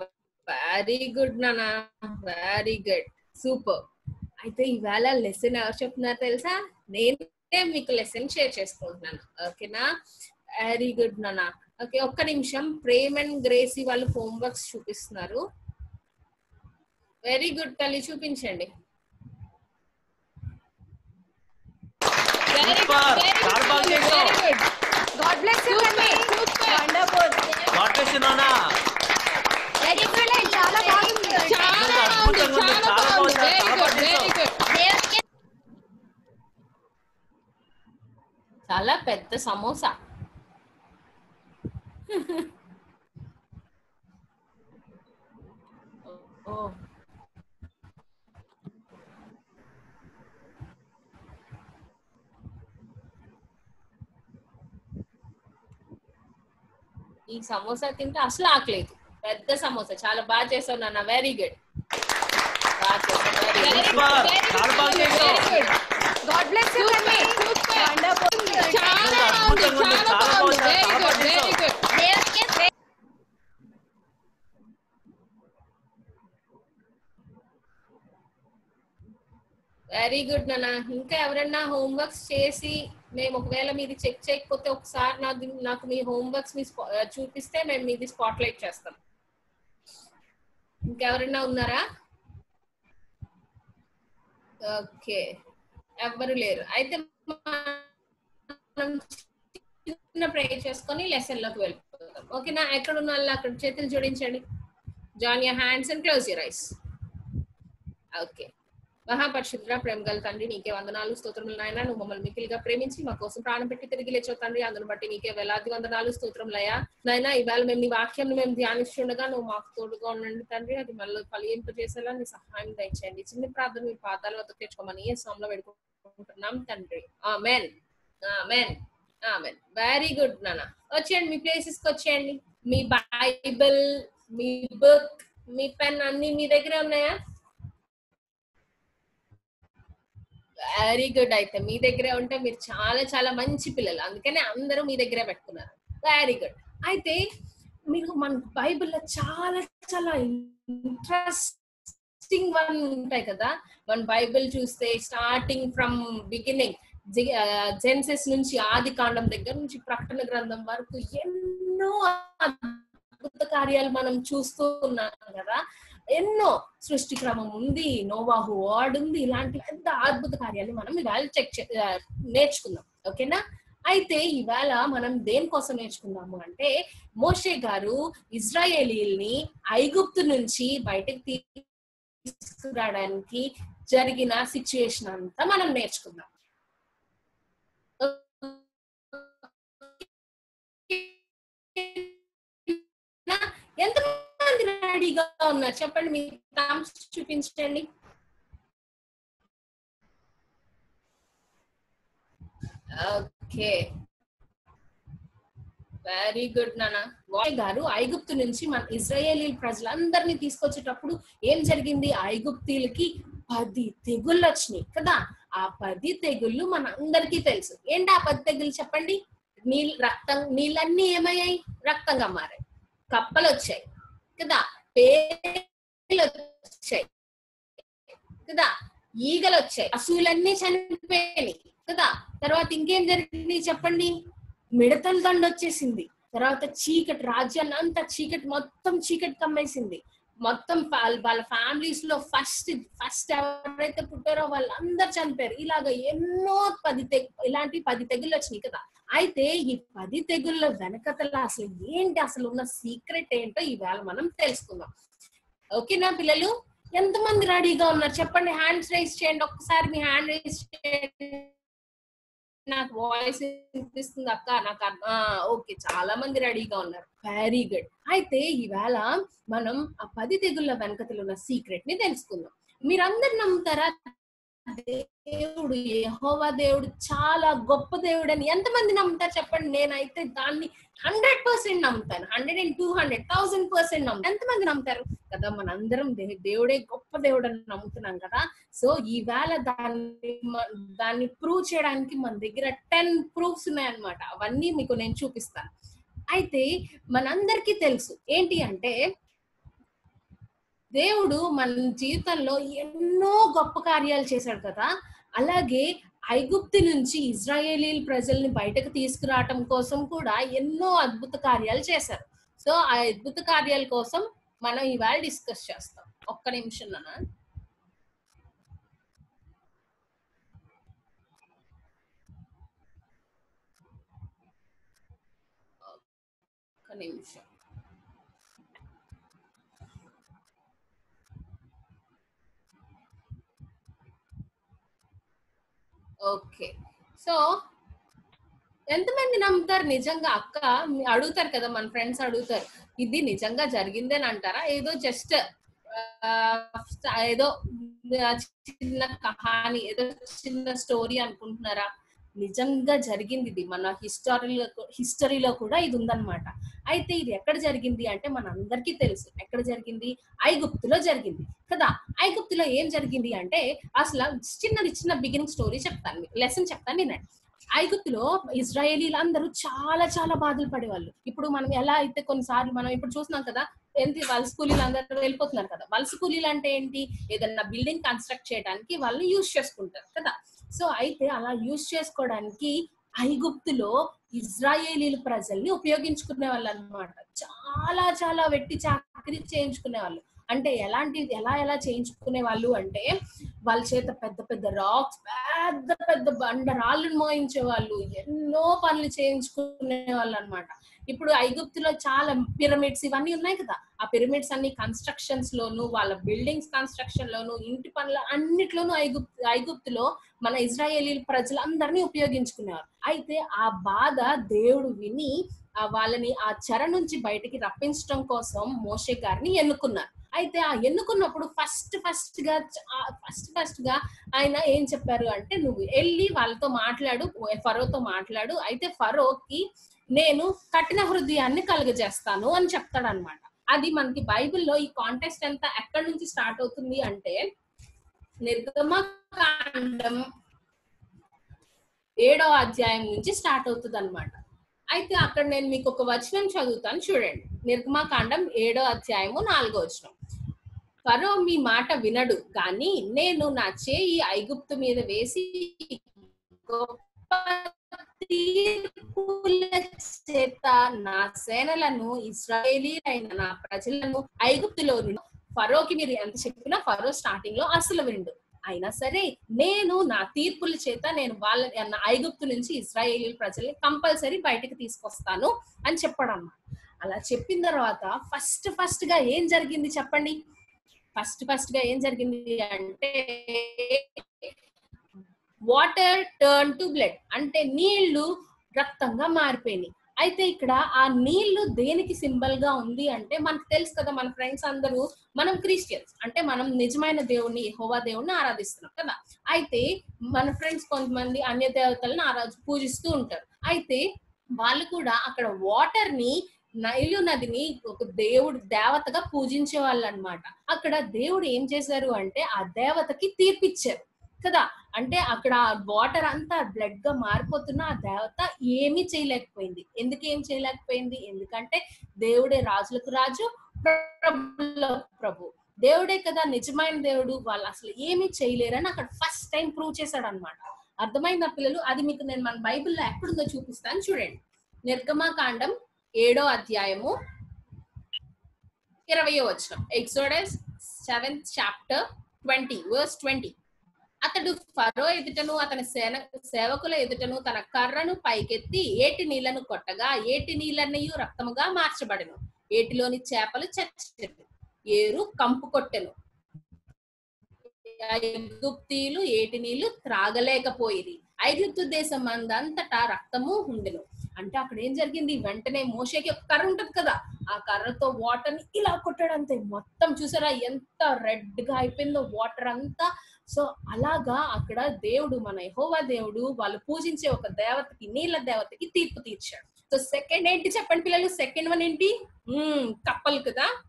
వెరీ గుడ్ నాన్న. వెరీ గుడ్ సూపర్ అయితే ఇవాళ లెసన్ ఎవరు చెప్తున్నారు తెలుసా? నేనే మీకు లెసన్ షేర్ చేసుకుంటున్నాను. ఓకేనా వెరీ గుడ్ నాన్న. ఓకే ఒక్క నిమిషం. ప్రేమ్ అండ్ గ్రేసీ వాళ్ళు హోంవర్క్స్ చూపిస్తున్నారు. వెరీ గుడ్ తల్లి చూపించండి. నానా. చాలా పెద్ద సమోసా. ఓ ఈ సమోసా తింటే అసలు ఆకలేదు పెద్ద సమోసా. చాలా బాగా చేసావు నాన్న. వెరీ గుడ్ బాగా చేసావు. వెరీ సూపర్ చాలా బాగా చేసావు. గాడ్ బ్లెస్ యు కన్నీ వండర్ఫుల్ చాలా అద్భుతంగా ఉంది. చాలా బాగుంది. చాలా బాగా చేసావు వెరీ గుడ్ నాన్న. ఇంకా ఎవరైనా హోంవర్క్స్ చేసి మేము ఒకవేళ మీది చెక్ చేయకపోతే ఒకసారి నాకు నాకు మీ హోంవర్క్స్ మీ స్పా- చూపిస్తే మేము మీది స్పాట్ లైట్ చేస్తాం. ఇంకెవరన్నా ఉన్నారా? ఓకే. ఎవ్వరు లేరు. అయితే చిన్న ప్రే చేసుకొని లెసన్లోకి వెళ్ళిపోతాం ఓకేనా? ఎక్కడ ఉన్న వాళ్ళు అక్కడ చేతులు జోడించండి. Join your hands and close your eyes okay. మహాపరిశుద్ర ప్రేమ గల తండ్రి నీకే వందనాలు స్తోత్రములు నాయన. నువ్వు మమ్మల్ని మికిలిగా ప్రేమించి మా కోసం ప్రాణం పెట్టి తిరిగి లేచో తండ్రి. అందును బట్టి నీకే వేలాది వందనాలు స్తోత్రములయ్యా నాయన ఇవాళ మేము నీ వాక్యం మేము ధ్యానిస్తుండగా నువ్వు మాకు తోడుగా ఉండండి తండ్రి. అది మళ్ళీ ఫలింపజేసేలా నీ సహాయం దయచేయండి. చిన్న ప్రార్థన మీ పాదాలు వద్ద తెచ్చుకోమని ఏ సమయంలో పెడుకుంటున్నాం తండ్రి. ఆ మెన్ ఆ మెన్ ఆ మెన్ వెరీ గుడ్ నాన్న వచ్చేయండి మీ ప్లేసెస్కి వచ్చేయండి. మీ బైబిల్ మీ బుక్ మీ పెన్ అన్ని మీ దగ్గరే ఉన్నాయా? వెరీ గుడ్ అయితే మీ దగ్గరే ఉంటే మీరు చాలా చాలా మంచి పిల్లలు. అందుకనే అందరూ మీ దగ్గరే పెట్టుకున్నారు. Very good. అయితే మీరు మన బైబిల్లో చాలా చాలా ఇంట్రెస్టింగ్ వన్ ఉంటాయి కదా. మన బైబిల్ చూస్తే స్టార్టింగ్ ఫ్రమ్ బిగినింగ్ జెన్సెస్ నుంచి ఆది కాండం దగ్గర నుంచి ప్రకటన గ్రంథం వరకు ఎన్నో అద్భుత కార్యాలు మనం చూస్తూ ఉన్నాం కదా. ఎన్నో సృష్టి క్రమం ఉంది నోవాహు వార్డ్ ఉంది ఇలాంటి పెద్ద అద్భుత కార్యాలు మనం ఇవాళ చెక్ నేర్చుకుందాం. ఓకేనా? అయితే ఇవాళ మనం దేనికోసం నేర్చుకుందాము అంటే మోషే గారు ఇజ్రాయేలీల్ని ఐగుప్తు నుంచి బయటకు తీసుకురావడానికి జరిగిన సిచ్యుయేషన్ అంతా మనం నేర్చుకుందాం. మంది ఉన్నారు. చెప్పండి మీ థమ్స్ చూపించండి. ఓకే. వెరీ గుడ్ నాన్న. వాయ్ గారు ఐగుప్తు నుంచి మన ఇజ్రాయేలీ ప్రజలందరినీ తీసుకొచ్చేటప్పుడు ఏం జరిగింది? ఐగుప్తీలకి పది తెగుళ్ళు వచ్చినాయి కదా? ఆ పది తెగుళ్ళు మన అందరికీ తెలుసు. ఏంటి ఆ పది తెగుళ్ళు చెప్పండి? నీళ్ళు రక్తం నీళ్ళన్నీ ఏమయ్యాయి? రక్తంగా మారాయి. కప్పలు వచ్చాయి కదా? పేర్లు వచ్చాయి కదా? ఈగలు వచ్చాయి పశువులన్నీ చనిపోయినాయి. కదా? తర్వాత ఇంకేం జరిగింది చెప్పండి? మిడతల దండ వచ్చేసింది తర్వాత చీకటి రాజ్యాన్ని అంతా చీకటి మొత్తం చీకటి కమ్మేసింది. మొత్తం వాళ్ళ వాళ్ళ ఫ్యామిలీస్లో ఫస్ట్ ఫస్ట్ ఎవరైతే పుట్టారో వాళ్ళందరూ చనిపోయారు. ఇలాగ ఎన్నో పది తెగు ఇలాంటి పది తెగుళ్ళు వచ్చినాయి కదా. అయితే ఈ పది తెగుళ్ళ వెనకతల అసలు ఏంటి? అసలు ఉన్న సీక్రెట్ ఏంటో ఈవేళ మనం తెలుసుకుందాం. ఓకేనా పిల్లలు? ఎంతమంది రెడీగా ఉన్నారు? చెప్పండి హ్యాండ్స్ రైజ్ చేయండి. ఒక్కసారి మీ హ్యాండ్ రైజ్ చేయండి. నాకు వాయిస్ వినిపిస్తుంది అక్క నాకు ఓకే చాలా మంది రెడీగా ఉన్నారు. వెరీ గుడ్ అయితే ఈవేళ మనం ఆ పది తెగుళ్ళ వెనకతలు ఉన్న సీక్రెట్ని తెలుసుకుందాం. మీరందరు నమ్ముతారా దేవుడు యహోవా దేవుడు చాలా గొప్ప దేవుడు అని ఎంతమంది నమ్ముతారు చెప్పండి? నేనైతే దాన్ని హండ్రెడ్ పర్సెంట్ నమ్ముతాను. Hundred and two hundred thousand percent నమ్ముతాను. ఎంతమంది నమ్ముతారు? కదా మనందరం అందరం దేవుడే గొప్ప దేవుడు అని నమ్ముతున్నాం కదా. సో ఈవేళ దాన్ని దాన్ని ప్రూవ్ చేయడానికి మన దగ్గర టెన్ ప్రూఫ్స్ ఉన్నాయన్నమాట. అవన్నీ మీకు నేను చూపిస్తాను. అయితే మనందరికీ తెలుసు. ఏంటి అంటే దేవుడు మన జీవితంలో ఎన్నో గొప్ప కార్యాలు చేశాడు కదా. అలాగే ఐగుప్తి నుంచి ఇజ్రాయేలీ ప్రజల్ని బయటకు తీసుకురావటం కోసం కూడా ఎన్నో అద్భుత కార్యాలు చేశారు. సో ఆ అద్భుత కార్యాల కోసం మనం ఇవాళ డిస్కస్ చేస్తాం. ఒక్క నిమిషం నాన్న. ఒక్క నిమిషం. ఓకే. సో ఎంతమంది నమ్ముతారు నిజంగా అక్క? అడుగుతారు కదా మన ఫ్రెండ్స్ అడుగుతారు ఇది నిజంగా జరిగిందని అంటారా? ఏదో జస్ట్ ఏదో చిన్న కహాని ఏదో చిన్న స్టోరీ అనుకుంటున్నారా? నిజంగా జరిగింది ఇది మన హిస్టరీలో హిస్టరీలో కూడా ఇది ఉందన్నమాట. అయితే ఇది ఎక్కడ జరిగింది అంటే మన అందరికీ తెలుసు. ఎక్కడ జరిగింది? ఐగుప్తులో జరిగింది. కదా? ఐగుప్తులో ఏం జరిగింది అంటే అసలు చిన్నది చిన్న బిగినింగ్ స్టోరీ చెప్తాను లెసన్ చెప్తాను నేను. ఐగుప్తులో ఇజ్రాయేలీలు అందరూ చాలా చాలా బాధలు పడేవాళ్ళు. ఇప్పుడు మనం ఎలా అయితే కొన్నిసార్లు మనం ఇప్పుడు చూస్తున్నాం కదా ఏంటి వలస కూలీలు అందరూ వెళ్ళిపోతున్నారు కదా. వలస కూలీలు అంటే ఏంటి? ఏదన్నా బిల్డింగ్ కన్స్ట్రక్ట్ చేయడానికి వాళ్ళు యూజ్ చేసుకుంటారు కదా. సో అయితే అలా యూజ్ చేసుకోవడానికి ఐగుప్తులో ఇజ్రాయేలీల ప్రజల్ని ఉపయోగించుకునే వాళ్ళు అనమాట చాలా చాలా వెట్టి చాకరీ చేయించుకునే వాళ్ళు. అంటే ఎలాంటి ఎలా ఎలా చేయించుకునే వాళ్ళు అంటే వాళ్ళ చేత పెద్ద పెద్ద రాక్స్ పెద్ద పెద్ద బండ రాళ్ళను మోయించే వాళ్ళు ఎన్నో పనులు చేయించుకునే వాళ్ళు అనమాట ఇప్పుడు ఐగుప్తులో చాలా పిరమిడ్స్ ఇవన్నీ ఉన్నాయి కదా. ఆ పిరమిడ్స్ అన్ని కన్స్ట్రక్షన్స్ లోను వాళ్ళ బిల్డింగ్స్ కన్స్ట్రక్షన్ లోను ఇంటి పనుల అన్నిట్లోనూ ఐగుప్తు ఐగుప్తులో మన ఇజ్రాయేలీ ప్రజలందరినీ ఉపయోగించుకునేవారు. అయితే ఆ బాధ దేవుడు విని వాళ్ళని ఆ చెర నుంచి బయటికి రప్పించడం కోసం మోషే గారిని ఎన్నుకున్నారు. అయితే ఆ ఎన్నుకున్నప్పుడు ఫస్ట్ ఫస్ట్గా ఫస్ట్ ఫస్ట్గా ఆయన ఏం చెప్పారు అంటే నువ్వు వెళ్ళి వాళ్ళతో మాట్లాడు ఫరోతో మాట్లాడు. అయితే ఫరోకి నేను కఠిన హృదయాన్ని కలుగజేస్తాను అని చెప్తాడు అనమాట అది మనకి బైబిల్లో ఈ కాంటెస్ట్ అంతా ఎక్కడి నుంచి స్టార్ట్ అవుతుంది అంటే నిర్గమకాండం ఏడో అధ్యాయం నుంచి స్టార్ట్ అవుతుంది అనమాట అయితే అక్కడ నేను మీకు ఒక వచనం చదువుతాను చూడండి. నిర్గమకాండం ఏడో అధ్యాయము నాలుగో వచనం. ఫరో మీ మాట వినడు కానీ నేను నా చేయి ఐగుప్తు మీద వేసి గొప్ప తీర్పుల చేత నా సేనలను ఇస్రాయేలీలైన నా ప్రజలను ఐగుప్తులో నుండి ఫరోకి మీరు ఎంత చెప్పినా ఫరో స్టార్టింగ్లో అసలు విండు అయినా సరే నేను నా తీర్పుల చేత నేను వాళ్ళ ఐగుప్తు నుంచి ఇస్రాయేలీ ప్రజల్ని కంపల్సరీ బయటకు తీసుకొస్తాను అని చెప్పాడు అలా చెప్పిన తర్వాత ఫస్ట్ ఫస్ట్గా ఏం జరిగింది చెప్పండి? ఫస్ట్ ఫస్ట్గా ఏం జరిగింది అంటే వాటర్ టర్న్ టు బ్లడ్. అంటే నీళ్ళు రక్తంగా మారిపోయినాయి. అయితే ఇక్కడ ఆ నీళ్ళు దేనికి సింబల్గా ఉంది అంటే మనకు తెలుసు కదా మన ఫ్రెండ్స్ అందరూ మనం క్రిస్టియన్స్. అంటే మనం నిజమైన దేవుణ్ణి హోవా దేవుణ్ణి ఆరాధిస్తున్నాం కదా. అయితే మన ఫ్రెండ్స్ కొంతమంది అన్య దేవతలను ఆరా పూజిస్తూ ఉంటారు. అయితే వాళ్ళు కూడా అక్కడ వాటర్ని నైలు నదిని ఒక దేవుడు దేవతగా పూజించే వాళ్ళు అనమాట అక్కడ దేవుడు ఏం చేశారు అంటే ఆ దేవతకి తీర్పిచ్చారు. కదా? అంటే అక్కడ వాటర్ అంతా బ్లడ్గా మారిపోతున్న ఆ దేవత ఏమీ చేయలేకపోయింది. ఎందుకు ఏం చేయలేకపోయింది? ఎందుకంటే దేవుడే రాజులకు రాజు ప్రభులకు ప్రభు. దేవుడే కదా నిజమైన దేవుడు. వాళ్ళు అసలు ఏమీ చేయలేరని అక్కడ ఫస్ట్ టైం ప్రూవ్ చేశాడు అనమాట అర్థమైందా పిల్లలు? అది మీకు నేను మన బైబిల్లో ఎక్కడుందో చూపిస్తాను చూడండి. నిర్గమాకాండం ఏడో అధ్యాయము ఇరవయో వచ్చిన Exodus seventh chapter twenty verse twenty అతడు ఫరో ఎదుటను అతని సేన సేవకుల ఎదుటను తన కర్రను పైకెత్తి ఏటి నీళ్ళను కొట్టగా ఏటి నీళ్ళన్నయు రక్తముగా మార్చబడను. ఏటిలోని చేపలు చచ్చను. ఏరు కంపు కొట్టెను. ఐగుప్తీలు ఏటి నీళ్ళు త్రాగలేకపోయేది ఐగుప్తు దేశం అందంతటా రక్తము ఉండెను. అంటే అక్కడ ఏం జరిగింది? వెంటనే మోషేకి ఒక కర్ర ఉంటది కదా? ఆ కర్రతో వాటర్ని ఇలా కొట్టాడు అంతే మొత్తం చూసారా? ఎంత రెడ్గా అయిపోయిందో వాటర్ అంతా. సో అలాగా అక్కడ దేవుడు మన యహోవా దేవుడు వాళ్ళు పూజించే ఒక దేవతకి నీళ్ళ దేవతకి తీర్పు తీర్చాడు. సో సెకండ్ ఏంటి చెప్పండి పిల్లలు? సెకండ్ వన్ ఏంటి? Hmm, కప్పలు కదా.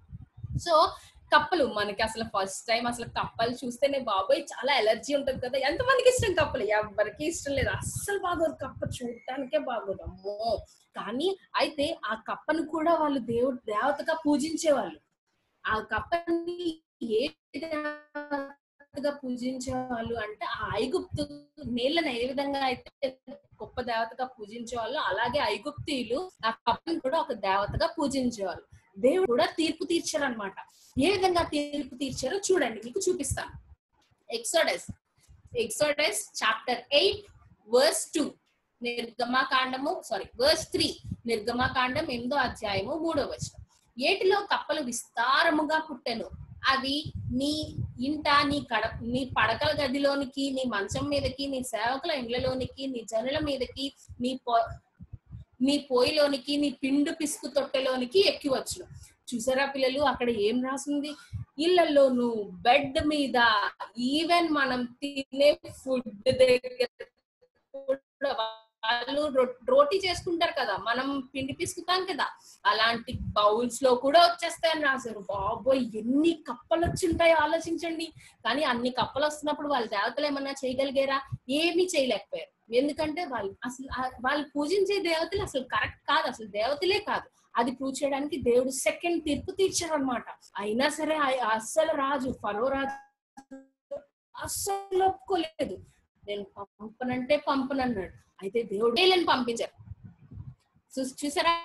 సో కప్పలు మనకి అసలు ఫస్ట్ టైం అసలు కప్పలు చూస్తేనే బాబోయ్ చాలా ఎలర్జీ ఉంటుంది కదా. ఎంతమందికి ఇష్టం కప్పలు? ఎవరికి ఇష్టం లేదు. అస్సలు బాగోదు కప్ప చూడటానికే బాగోదు. అమ్మో! కానీ అయితే ఆ కప్పను కూడా వాళ్ళు దేవుడు దేవతగా పూజించేవాళ్ళు. ఆ కప్పని ఏ దేవతగా పూజించేవాళ్ళు అంటే ఆ ఐగుప్తు నీళ్ళని ఏ విధంగా అయితే గొప్ప దేవతగా పూజించేవాళ్ళు అలాగే ఐగుప్తీయులు ఆ కప్పని కూడా ఒక దేవతగా పూజించేవాళ్ళు. దేవుడు కూడా తీర్పు తీర్చారనమాట ఏ విధంగా తీర్పు తీర్చారో చూడండి మీకు చూపిస్తాను. Exodus. Exodus chapter eight verse two. నిర్గమాకాండము సారీ వర్స్ త్రీ. నిర్గమాకాండం ఎనిమిదో అధ్యాయము మూడో వచనం. ఏటిలో కప్పలు విస్తారముగా పుట్టెను? అది నీ ఇంట నీ కడ నీ పడకల గదిలోనికి నీ మంచం మీదకి నీ సేవకుల ఇండ్లలోనికి నీ జనుల మీదకి నీ పో నీ పోయిలోనికి నీ పిండు పిసుకు తొట్టెలోనికి ఎక్కివచ్చును. చూసారా పిల్లలు అక్కడ ఏం రాసింది? ఇళ్ళలోను బెడ్ మీద ఈవెన్ మనం తినే ఫుడ్ దగ్గర కూడా వాళ్ళు రోటీ చేసుకుంటారు కదా మనం పిండి పిసుకుతాం కదా అలాంటి బౌల్స్లో కూడా వచ్చేస్తాయని రాశారు బాబోయ్ ఎన్ని కప్పలు వచ్చింటాయో ఆలోచించండి. కానీ అన్ని కప్పలు వస్తున్నప్పుడు వాళ్ళ దేవతలు ఏమన్నా చేయగలిగారా? ఏమీ చేయలేకపోయారు. ఎందుకంటే వాళ్ళు అసలు వాళ్ళు పూజించే దేవతలు అసలు కరెక్ట్ కాదు. అసలు దేవతలే కాదు. అది ప్రూవ్ చేయడానికి దేవుడు సెకండ్ తీర్పు తీర్చారనమాట అయినా సరే అస్సలు రాజు ఫరో రాజు అస్సలు ఒప్పుకోలేదు. నేను పంపనంటే పంపనన్నాడు. అయితే దేవుడు పేలను పంపించారు. చూ- చూసారా?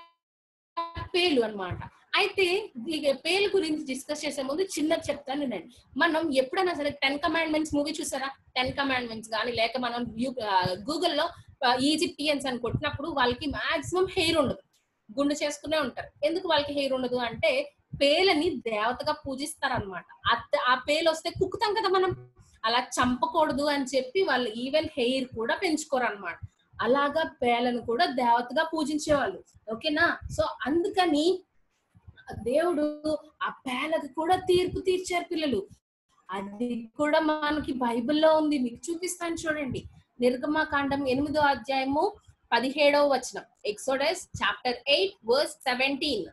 పేలు అన్నమాట. అయితే ఈ పేలు గురించి డిస్కస్ చేసే ముందు చిన్నది చెప్తాను నేను. మనం ఎప్పుడైనా సరే టెన్ కమాండ్మెంట్స్ మూవీ చూసారా? టెన్ కమాండ్మెంట్స్ కానీ లేక మనం గూగుల్లో ఈజిప్టియన్స్ అని కొట్టినప్పుడు వాళ్ళకి మాక్సిమం హెయిర్ ఉండదు. గుండు చేసుకునే ఉంటారు. ఎందుకు వాళ్ళకి హెయిర్ ఉండదు అంటే పేలని దేవతగా పూజిస్తారనమాట ఆ పేలు వస్తే కుక్కుతాం కదా మనం. అలా చంపకూడదు అని చెప్పి వాళ్ళు ఈవెన్ హెయిర్ కూడా పెంచుకోరు అనమాట అలాగా పేలను కూడా దేవతగా పూజించేవాళ్ళు. ఓకేనా? సో అందుకని దేవుడు ఆ పేలకు కూడా తీర్పు తీర్చారు పిల్లలు. అది కూడా మనకి బైబిల్లో ఉంది. మీకు చూపిస్తాను చూడండి. నిర్గమకాండం ఎనిమిదో అధ్యాయము పదిహేడవ వచనం. Exodus chapter eight verse seventeen.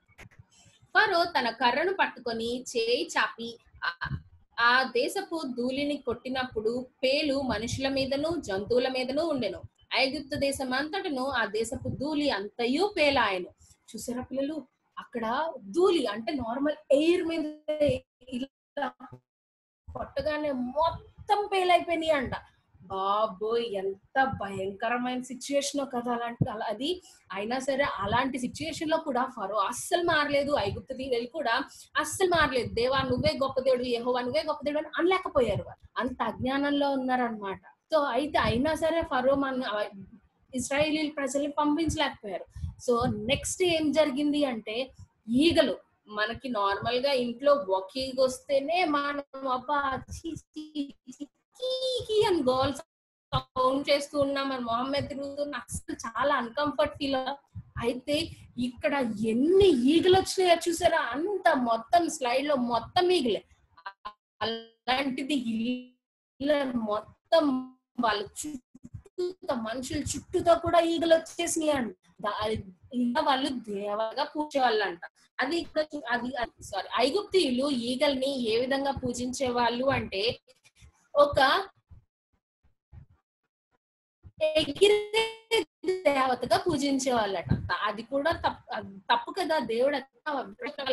ఫరో తన కర్రను పట్టుకొని చేయి చాపి ఆ- ఆ దేశపు ధూళిని కొట్టినప్పుడు పేలు మనుషుల మీదను జంతువుల మీదను ఉండెను. ఐగుప్తు దేశం అంతటను ఆ దేశపు ధూళి అంతయు పేలాయను. చూసారా పిల్లలు? అక్కడ ధూళి అంటే నార్మల్ ఎయిర్ మీద ఇలా కొట్టగానే మొత్తం పేలైపోయినాయి అంట. బాబోయ్ ఎంత భయంకరమైన సిచ్యుయేషన్ కదా అలాంటి అలా- అది అయినా సరే అలాంటి సిచ్యుయేషన్లో కూడా ఫరో అస్సలు మారలేదు. ఐగుప్తు వెళ్ళి కూడా అస్సలు మారలేదు. దేవా నువ్వే గొప్ప దేవుడు యెహోవా నువ్వే గొప్ప దేవుడు అని అనలేకపోయారు వాళ్ళు. అంత అజ్ఞానంలో ఉన్నారనమాట సో అయితే అయినా సరే ఫరో మన ఇస్రాయేలీ ప్రజల్ని పంపించలేకపోయారు. సో నెక్స్ట్ ఏం జరిగింది అంటే ఈగలు మనకి నార్మల్గా ఇంట్లో ఒక ఈగ వస్తేనే మనం అబ్బా అని గోల్స్ సౌండ్ చేస్తూ ఉన్నాం మన మొహం మీద తిరుగుతున్నా అసలు చాలా అన్కంఫర్ట్ ఫీల్ అయితే ఇక్కడ ఎన్ని ఈగలు వచ్చినాయో చూసారా? అంత మొత్తం స్లైడ్లో మొత్తం ఈగలే. అలాంటిది మొత్తం మొత్తం వాళ్ళ చుట్టూ మనుషుల చుట్టూతో కూడా ఈగలు వచ్చేసినాయి అంట ఇంకా వాళ్ళు దేవగా పూజేవాళ్ళంట. అది ఇక్కడ అది సారీ ఐగుప్తియులు ఈగల్ని ఏ విధంగా పూజించే వాళ్ళు అంటే ఒక ఎగిరే దేవతగా పూజించే వాళ్ళట అది కూడా తప్పు తప్పు కదా దేవుడు ఎక్కడ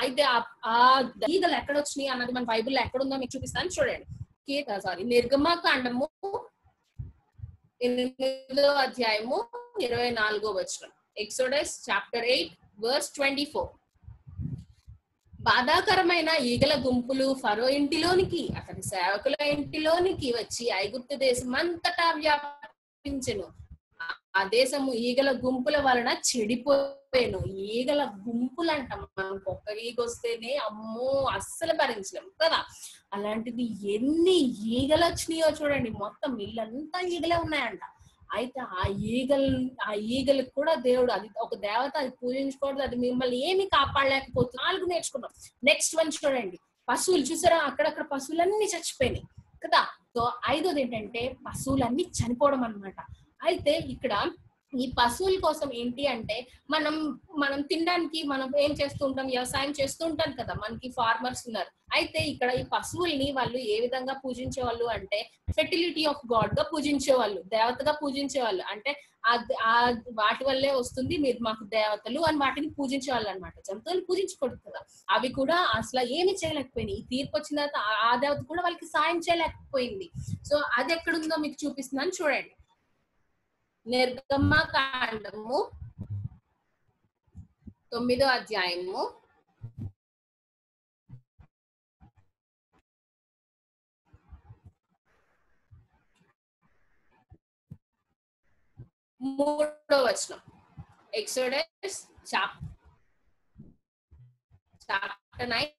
అయితే ఆ- ఆ ఈగలు ఎక్కడ వచ్చినాయి అన్నది మన బైబిల్లో ఎక్కడ ఉందో మీకు చూపిస్తాను చూడండి. సారీ నిర్గమకాండము ఎనిమిదో అధ్యాయము ఇరవై నాలుగో వచనం. Exodus chapter eight verse twenty four బాధాకరమైన ఈగల గుంపులు ఫరో ఇంటిలోనికి అతని సేవకుల ఇంటిలోనికి వచ్చి ఐగుప్తు దేశం అంతటా వ్యాపించెను. ఆ- దేశము ఈగల గుంపుల వలన చెడిపోయాను. ఈగల గుంపులు అంటాం మనం ఒక్క ఈగ వస్తేనే అమ్మో అస్సలు భరించలేము కదా. అలాంటిది ఎన్ని ఈగలు వచ్చినాయో చూడండి. మొత్తం ఇల్లంతా ఈగలే ఉన్నాయంట. అయితే ఆ ఈగల్ ఆ ఈగలకు కూడా దేవుడు అది ఒక దేవత అది పూజించకూడదు అది మిమ్మల్ని ఏమి కాపాడలేకపోతుంది. నాలుగు నేర్చుకున్నాం. నెక్స్ట్ వన్ చూడండి. పశువులు చూసారా? అక్కడక్కడ పశువులన్నీ చచ్చిపోయినాయి. కదా? సో ఐదోది ఏంటంటే పశువులన్నీ చనిపోవడం అన్నమాట. అయితే ఇక్కడ ఈ పశువుల కోసం ఏంటి అంటే మనం మనం తినడానికి మనం ఏం చేస్తూ ఉంటాం? వ్యవసాయం చేస్తూ ఉంటాం కదా మనకి ఫార్మర్స్ ఉన్నారు. అయితే ఇక్కడ ఈ పశువుల్ని వాళ్ళు ఏ విధంగా పూజించే వాళ్ళు అంటే ఫెర్టిలిటీ ఆఫ్ గాడ్గా పూజించే వాళ్ళు దేవతగా పూజించే వాళ్ళు అంటే ఆ- వాటి వల్లే వస్తుంది మీరు మాకు దేవతలు అని వాటిని పూజించే వాళ్ళు అనమాట జంతువులు పూజించకూడదు కదా. అవి కూడా అసలు ఏమి చేయలేకపోయినాయి. ఈ తీర్పు వచ్చిన తర్వాత ఆ- ఆ దేవత కూడా వాళ్ళకి సాయం చేయలేకపోయింది. సో అది ఎక్కడుందో మీకు చూపిస్తున్నాను. చూడండి. నిర్గమకాండము తొమ్మిదో అధ్యాయము. మూడో వచనం. Exodus chap chapter nine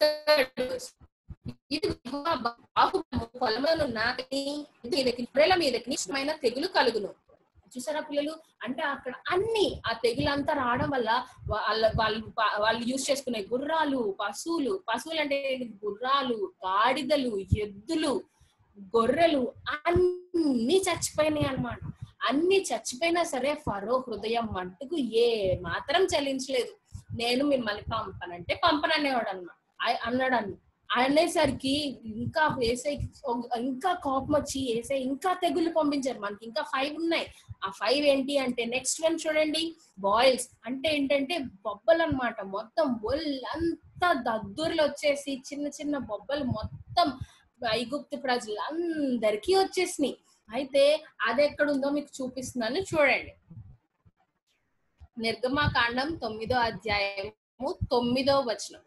third ఇది యెహోవా బాహుబలము పొలములనున్న మీదకి మీదకి ఇష్టమైన తెగులు కలుగును. చూసారా పిల్లలు అంటే అక్కడ అన్ని ఆ తెగులంతా రావడం వల్ల వాళ్ళ వాళ్ళు వాళ్ళు యూజ్ చేసుకునే గుర్రాలు పశువులు పశువులు అంటే గుర్రాలు గాడిదలు ఎద్దులు గొర్రెలు అన్ని చచ్చిపోయినాయి అన్నమాట. అన్ని చచ్చిపోయినా సరే ఫరో హృదయం మట్టుకు ఏ మాత్రం చలించలేదు. నేను మిమ్మల్ని పంపనంటే పంపననేవాడు అనమాట అన్నాడు అన్న అనేసరికి ఇంకా వేసే ఇంకా కోపం వచ్చి ఏసై ఇంకా తెగులు పంపించారు. మనకి ఇంకా ఫైవ్ ఉన్నాయి. ఆ ఫైవ్ ఏంటి అంటే నెక్స్ట్ వన్ చూడండి. బాయిల్స్ అంటే ఏంటంటే బొబ్బలు అన్నమాట. మొత్తం ఒళ్ళంతా దద్దుర్లు వచ్చేసి చిన్న చిన్న బొబ్బలు మొత్తం ఐగుప్తు ప్రజలందరికీ వచ్చేసినాయి. అయితే అది ఎక్కడుందో మీకు చూపిస్తున్నాను చూడండి. నిర్గమాకాండం తొమ్మిదో అధ్యాయము తొమ్మిదో వచనం.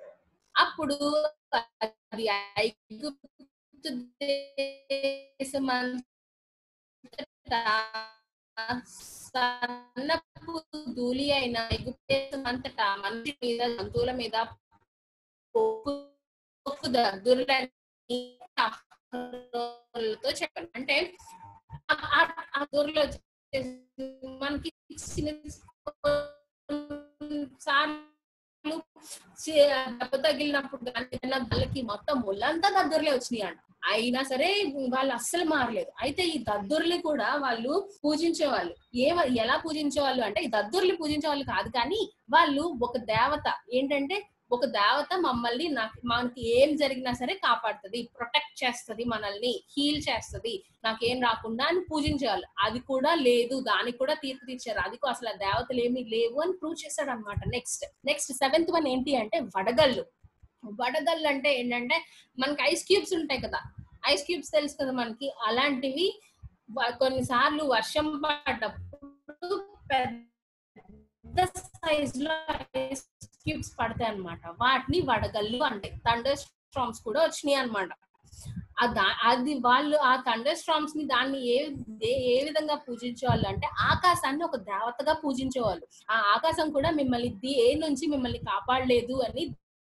అప్పుడు అది ఐగుప్తు సన్నపు ధూళి అయిన ఐగుప్తు దేశమంతటా మనిషి మీద జంతువుల మీద పొక్కు చెప్పండి అంటే ఆ- ఆ- మనకి చిన్న సార్లు దెబ్బ తగిలినప్పుడు కానీ ఏదైనా వాళ్ళకి మొత్తం ఒళ్ళంతా దద్దుర్లే వచ్చినాయి అంట. అయినా సరే వాళ్ళు అస్సలు మారలేదు. అయితే ఈ దద్దుర్లు కూడా వాళ్ళు పూజించేవాళ్ళు. ఏ ఎలా పూజించేవాళ్ళు అంటే ఈ దద్దుర్లు పూజించేవాళ్ళు కాదు కానీ వాళ్ళు ఒక దేవత. ఏంటంటే ఒక దేవత మమ్మల్ని నాకు మనకి ఏం జరిగినా సరే కాపాడుతుంది ప్రొటెక్ట్ చేస్తది మనల్ని హీల్ చేస్తది. నాకేం రాకుండా అని పూజించాలి. అది కూడా లేదు దానికి కూడా తీర్పు తీర్చారు అది కూడా అసలు ఆ దేవతలు ఏమీ లేవు అని ప్రూవ్ చేశాడు అనమాట నెక్స్ట్ నెక్స్ట్ సెవెంత్ వన్ ఏంటి అంటే వడగళ్ళు. వడగళ్ళు అంటే ఏంటంటే మనకి ఐస్ క్యూబ్స్ ఉంటాయి కదా. ఐస్ క్యూబ్స్ తెలుసు కదా మనకి. అలాంటివి కొన్నిసార్లు వర్షం పడ్డప్పుడు పెద్ద సైజ్లో ఐస్ క్యూబ్స్ పడతాయి అనమాట వాటిని వడగళ్ళు అంటే థండర్ స్ట్రామ్స్ కూడా వచ్చినాయి అన్నమాట. అది వాళ్ళు ఆ థండర్ స్ట్రామ్స్ని దాన్ని ఏ ఏ- విధంగా పూజించేవాళ్ళు అంటే ఆకాశాన్ని ఒక దేవతగా పూజించేవాళ్ళు. ఆ ఆకాశం కూడా మిమ్మల్ని ఏ నుంచి మిమ్మల్ని కాపాడలేదు అని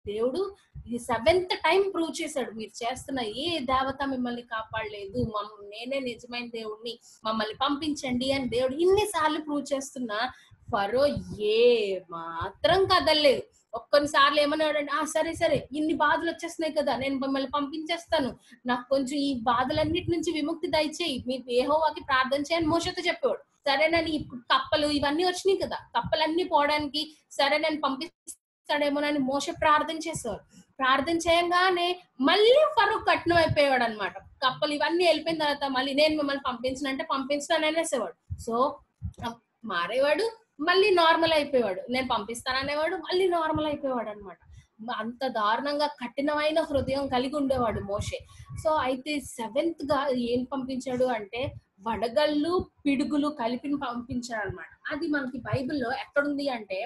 దేవుడు ఇది సెవెంత్ టైం ప్రూవ్ చేశాడు. మీరు చేస్తున్న ఏ దేవత మిమ్మల్ని కాపాడలేదు మమ్మ- నేనే నిజమైన దేవుడిని మమ్మల్ని పంపించండి అని దేవుడు ఇన్నిసార్లు ప్రూవ్ చేస్తున్నా ఫరో ఏ మాత్రం కదలలేదు. ఒక్కొన్నిసార్లు ఏమన్నాడంటే ఆ సరే సరే ఇన్ని బాధలు వచ్చేస్తున్నాయి కదా నేను మిమ్మల్ని పంపించేస్తాను. నాకు కొంచెం ఈ బాధలన్నిటి నుంచి విముక్తి దయచేయి. మీ ఏహోవాకి ప్రార్థన చేయని మోసతో చెప్పేవాడు. సరేనని ఇప్పుడు కప్పలు ఇవన్నీ వచ్చినాయి కదా కప్పలన్నీ పోవడానికి సరే నేను పంపిస్తాడేమోనని మోస ప్రార్థన చేసేవాడు. ప్రార్థన చేయంగానే మళ్ళీ ఫరూక్ కట్నం అయిపోయాడు అనమాట కప్పలు ఇవన్నీ వెళ్ళిపోయిన తర్వాత మళ్ళీ నేను మిమ్మల్ని పంపించనంటే పంపించను అనేసేవాడు. సో మారేవాడు మళ్ళీ నార్మల్ అయిపోయేవాడు. నేను పంపిస్తాననేవాడు మళ్ళీ నార్మల్ అయిపోయేవాడు అనమాట అంత దారుణంగా కఠినమైన హృదయం కలిగి ఉండేవాడు మోషే. సో అయితే సెవెంత్గా ఏం పంపించాడు అంటే వడగళ్ళు పిడుగులు కలిపి పంపించాడు అనమాట అది మనకి బైబిల్లో ఎక్కడుంది అంటే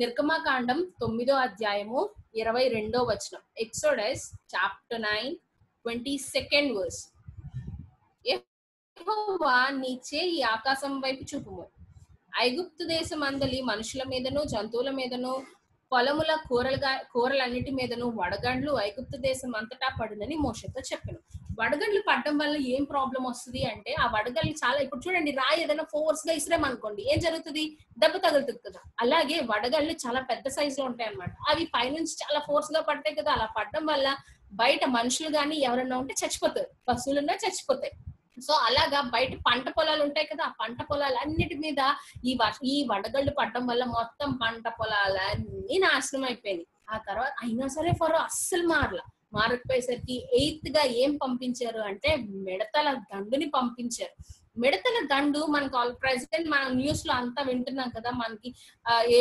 నిర్గమాకాండం తొమ్మిదో అధ్యాయము ఇరవై రెండో వచనం. Exodus chapter nine twenty second verse నీ చేయి ఆకాశం వైపు చూపుము. ఐగుప్తు దేశం అందలి మనుషుల మీదను జంతువుల మీదను పొలముల కూరలుగా కూరలన్నిటి మీదను వడగండ్లు ఐగుప్తు దేశం అంతటా పడునని మోషతో చెప్పాను. వడగండ్లు పడడం వల్ల ఏం ప్రాబ్లం వస్తుంది అంటే ఆ వడగళ్ళు చాలా ఇప్పుడు చూడండి రాయి ఏదైనా ఫోర్స్గా ఇసిరామనుకోండి ఏం జరుగుతుంది? దెబ్బ తగులుతుంది కదా. అలాగే వడగళ్ళు చాలా పెద్ద సైజ్లో ఉంటాయి అన్నమాట. అవి పైనుంచి చాలా ఫోర్స్గా పడతాయి కదా. అలా పడడం వల్ల బయట మనుషులు కానీ ఎవరన్నా ఉంటే చచ్చిపోతారు. పశువులున్నా చచ్చిపోతాయి. సో అలాగా బయట పంట పొలాలు ఉంటాయి కదా ఆ పంట పొలాలు అన్నిటి మీద ఈ ఈ వడగళ్ళు పడడం వల్ల మొత్తం పంట పొలాలన్నీ నాశనం అయిపోయినాయి. ఆ తర్వాత అయినా సరే ఫరో అస్సలు మారల. మారకపోయేసరికి ఎయిత్గా ఏం పంపించారు అంటే మిడతల దండుని పంపించారు. మిడతల దండు మనకు ఆల్ ప్రెసిడెంట్ మనం న్యూస్లో అంతా వింటున్నాం కదా మనకి ఏ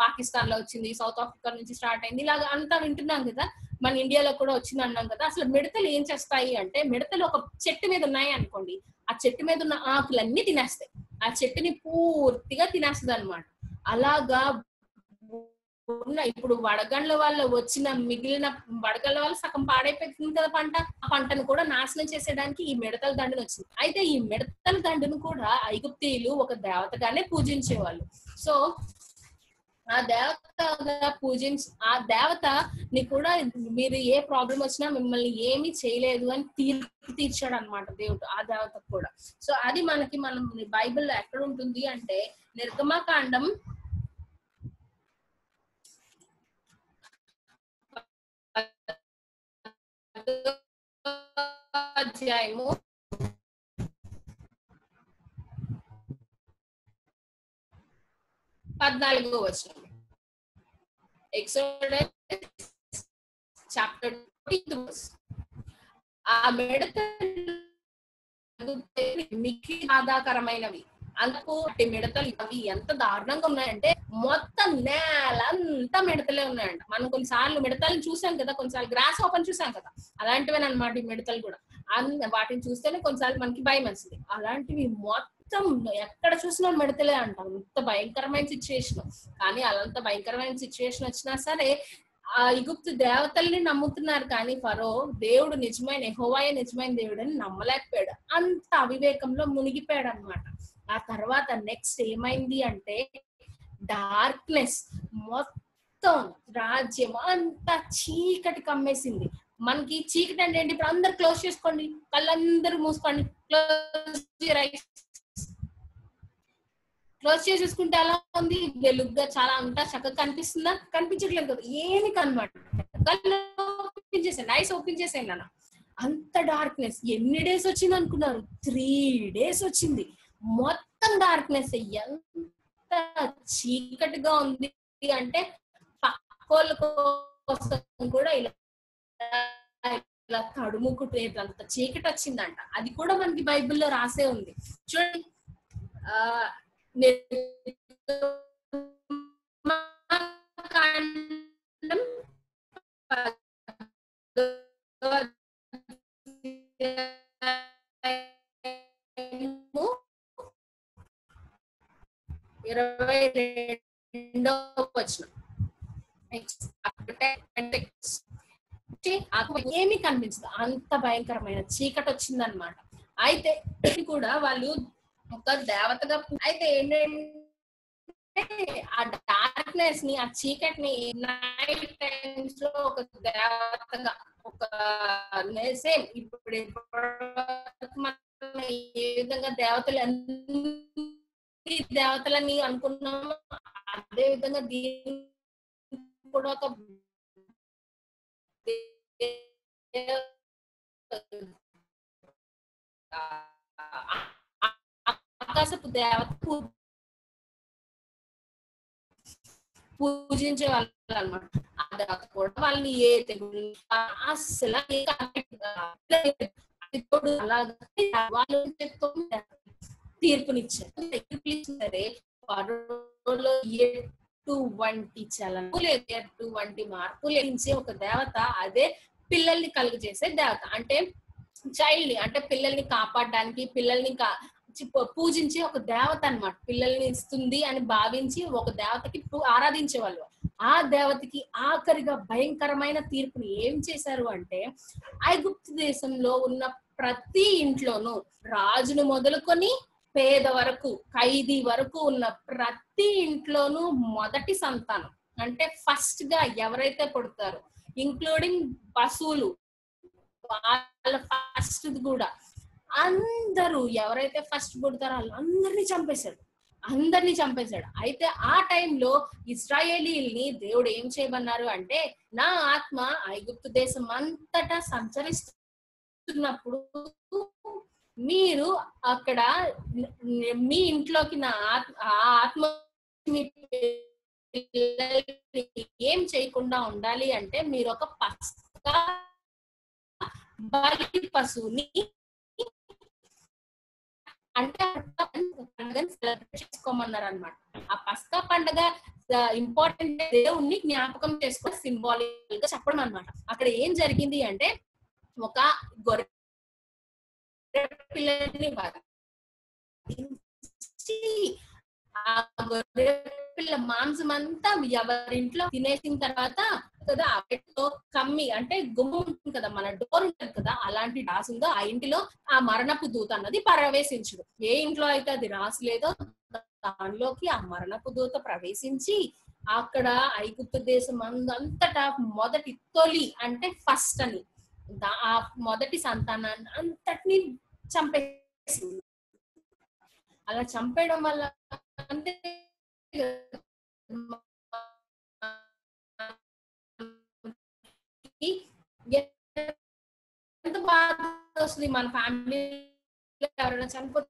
పాకిస్తాన్లో వచ్చింది సౌత్ ఆఫ్రికా నుంచి స్టార్ట్ అయింది ఇలాగ అంతా వింటున్నాం కదా మన ఇండియాలో కూడా వచ్చింది అన్నాం కదా అసలు మిడతలు ఏం చేస్తాయి అంటే మిడతలు ఒక చెట్టు మీద ఉన్నాయి అనుకోండి ఆ చెట్టు మీద ఉన్న ఆకులన్నీ తినేస్తాయి ఆ చెట్టుని పూర్తిగా తినేస్తుంది అనమాట అలాగా ఉన్న ఇప్పుడు వడగండ్ల వల్ల వచ్చిన మిగిలిన వడగండ్ల వల్ల సగం పాడైపోతుంది కదా పంట. ఆ పంటను కూడా నాశనం చేసేయడానికి ఈ మిడతల దండును వచ్చింది. అయితే ఈ మిడతల దండును కూడా ఐగుప్తీయులు ఒక దేవతగానే పూజించేవాళ్ళు. సో ఆ దేవతగా పూజించి ఆ దేవతని కూడా మీరు ఏ ప్రాబ్లం వచ్చినా మిమ్మల్ని ఏమీ చేయలేదు అని తీర్పు తీర్చాడు అనమాట దేవుడు ఆ దేవత కూడా. సో అది మనకి మనం బైబిల్లో ఎక్కడ ఉంటుంది అంటే నిర్గమకాండం అధ్యాయము పద్నాలుగో వచనం. ఎక్సోడస్ చాప్టర్ ఆ మిడత మిక్కి బాధాకరమైనవి. అందుకు మిడతలు అవి ఎంత దారుణంగా ఉన్నాయంటే మొత్తం నేల అంతా మిడతలే ఉన్నాయంట. మనం కొన్నిసార్లు మిడతలను చూసాం కదా కొన్నిసార్లు గ్రాస్ ఓపెన్ చూసాం కదా అలాంటివేనమాట ఈ మిడతలు కూడా. అన్- వాటిని చూస్తేనే కొన్నిసార్లు మనకి భయం వేస్తుంది. అలాంటివి మొత్తం మొత్తం ఎక్కడ చూసినా మిడతలే అంటాం. అంత భయంకరమైన సిచ్యువేషన్ కానీ అలాంత భయంకరమైన సిచ్యువేషన్ వచ్చినా సరే ఆ ఇగుప్తు దేవతల్ని నమ్ముతున్నారు కానీ ఫరో దేవుడు నిజమైన ఎహోవాయ నిజమైన దేవుడు అని నమ్మలేకపోయాడు. అంత అవివేకంలో మునిగిపోయాడు అనమాట ఆ తర్వాత నెక్స్ట్ ఏమైంది అంటే డార్క్నెస్ మొత్తం రాజ్యం అంతా చీకటి కమ్మేసింది. మనకి చీకటి అంటే ఏంటి? ఇప్పుడు అందరు క్లోజ్ చేసుకోండి. కళ్ళందరూ మూసుకోండి. క్లోజ్ క్లోజ్ చేసేసుకుంటే ఎలా ఉంది? వెలుగ్గా చాలా అంతా చక్కగా కనిపిస్తుందా? కనిపించట్లేదు కదా. ఏమి కనమాట కళ్ళు ఓపెన్ చేసాను ఐస్ ఓపెన్ చేసాను నాన్న అంత డార్క్నెస్ ఎన్ని డేస్ వచ్చింది అనుకున్నారు? త్రీ డేస్ వచ్చింది. మొత్తం డార్క్నెస్ ఎంత చీకటిగా ఉంది అంటే పక్కోళ్ళ కోసం కూడా ఇలా ఇలా తడుముకుంటేంత చీకటి వచ్చిందంట. అది కూడా మనకి బైబిల్లో రాసే ఉంది. చూడండి ఆ ఇరవై రెండో వచ్చిన ఏమి కనిపించదు. అంత భయంకరమైన చీకటి వచ్చిందనమాట అయితే కూడా వాళ్ళు ఒక దేవతగా అయితే ఏంటంటే ఆ డార్క్నెస్ని ఆ చీకటిని నైట్ టైమ్స్లో ఒక దేవతగా ఒక సేమ్ ఇప్పుడు ఏ విధంగా దేవతలు దేవతలని అనుకున్నాము. అదే విధంగా దీని కూడా ఒక ఆకాశపు దేవత పూజించే వాళ్ళు అనమాట ఆ దేవత కూడా వాళ్ళని ఏ తెగులు అసలు అలాగే తోడు అలాగా. వాళ్ళు తీర్పునిచ్చారు. తీర్పునిచ్చారే ఫరోలో ఎటువంటి చలనము లేదు. ఎటువంటి మార్పు లేనిచే ఒక దేవత అదే పిల్లల్ని కలుగు చేసే దేవత. అంటే చైల్డ్ అంటే పిల్లల్ని కాపాడడానికి పిల్లల్ని కా పూజించే ఒక దేవత అన్నమాట. పిల్లల్ని ఇస్తుంది అని భావించి ఒక దేవతకి ఆరాధించే వాళ్ళు ఆ దేవతకి ఆఖరిగా భయంకరమైన తీర్పుని ఏం చేశారు అంటే ఐగుప్తు దేశంలో ఉన్న ప్రతి ఇంట్లోనూ రాజును మొదలుకొని పేద వరకు ఖైదీ వరకు ఉన్న ప్రతి ఇంట్లోనూ మొదటి సంతానం. అంటే ఫస్ట్గా ఎవరైతే పుడతారో ఇంక్లూడింగ్ పశువులు వాళ్ళ ఫస్ట్ కూడా. అందరూ ఎవరైతే ఫస్ట్ పుడతారో వాళ్ళందరినీ చంపేశాడు. అందరినీ చంపేశాడు. అయితే ఆ టైంలో ఇస్రాయేలీల్ని దేవుడు ఏం చేయమన్నారు అంటే నా ఆత్మ ఐగుప్తు దేశం అంతటా సంచరిస్తున్నప్పుడు మీరు అక్కడ మీ ఇంట్లోకి నా ఆత్మ ఆ ఏం చేయకుండా ఉండాలి అంటే మీరు ఒక పస్కా బలి పశువుని అంటే పండుగని సెలబ్రేట్ చేసుకోమన్నారు అనమాట ఆ పస్కా పండుగ ఇంపార్టెంట్ దేవుణ్ణి జ్ఞాపకం చేసుకుని సింబాలిక్గా చెప్పడం అనమాట అక్కడ ఏం జరిగింది అంటే ఒక గొర్రె పిల్లని ఆ గొర్రె పిల్ల మాంసం అంతా ఎవరింట్లో తినేసిన తర్వాత కదా ఆ కమ్మి అంటే గుమ్మ ఉంటుంది కదా మన డోర్ ఉంటుంది కదా అలాంటి రాసిందో ఆ ఇంటిలో ఆ మరణపు దూత అన్నది ప్రవేశించదు ఏ ఇంట్లో అయితే అది రాసలేదో దానిలోకి ఆ మరణపు దూత ప్రవేశించి అక్కడ ఐగుప్తు దేశం అంతటా మొదటి తొలి అంటే ఫస్ట్ అని. ఆ మొదటి సంతానాన్ని అంతటిని చంపేసింది అలా చంపేయడం వల్ల అంటే ఎంత బాధ వస్తుంది మన ఫ్యామిలీ ఎవరైనా చనిపోతే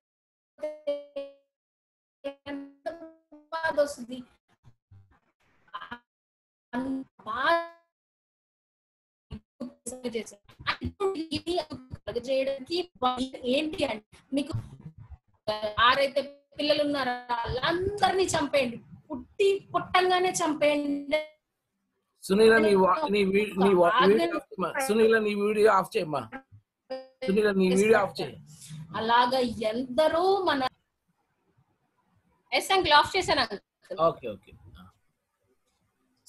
ఎంత బాధ వస్తుంది. అంత చేయడానికి ఏంటి అంటే మీకు ఆరైతే పిల్లలు ఉన్నారో వాళ్ళందరినీ చంపేయండి. పుట్టి పుట్టంగానే చంపేయండి. సునీల నీ నీ నీ. సునీల నీ వీడియో ఆఫ్ చేయమ్మా సునీల నీ వీడియో ఆఫ్ చేయి. అలాగా ఎందరో మన ఎస్ అంకుల్ ఆఫ్ చేశాను అంకుల్. Okay okay.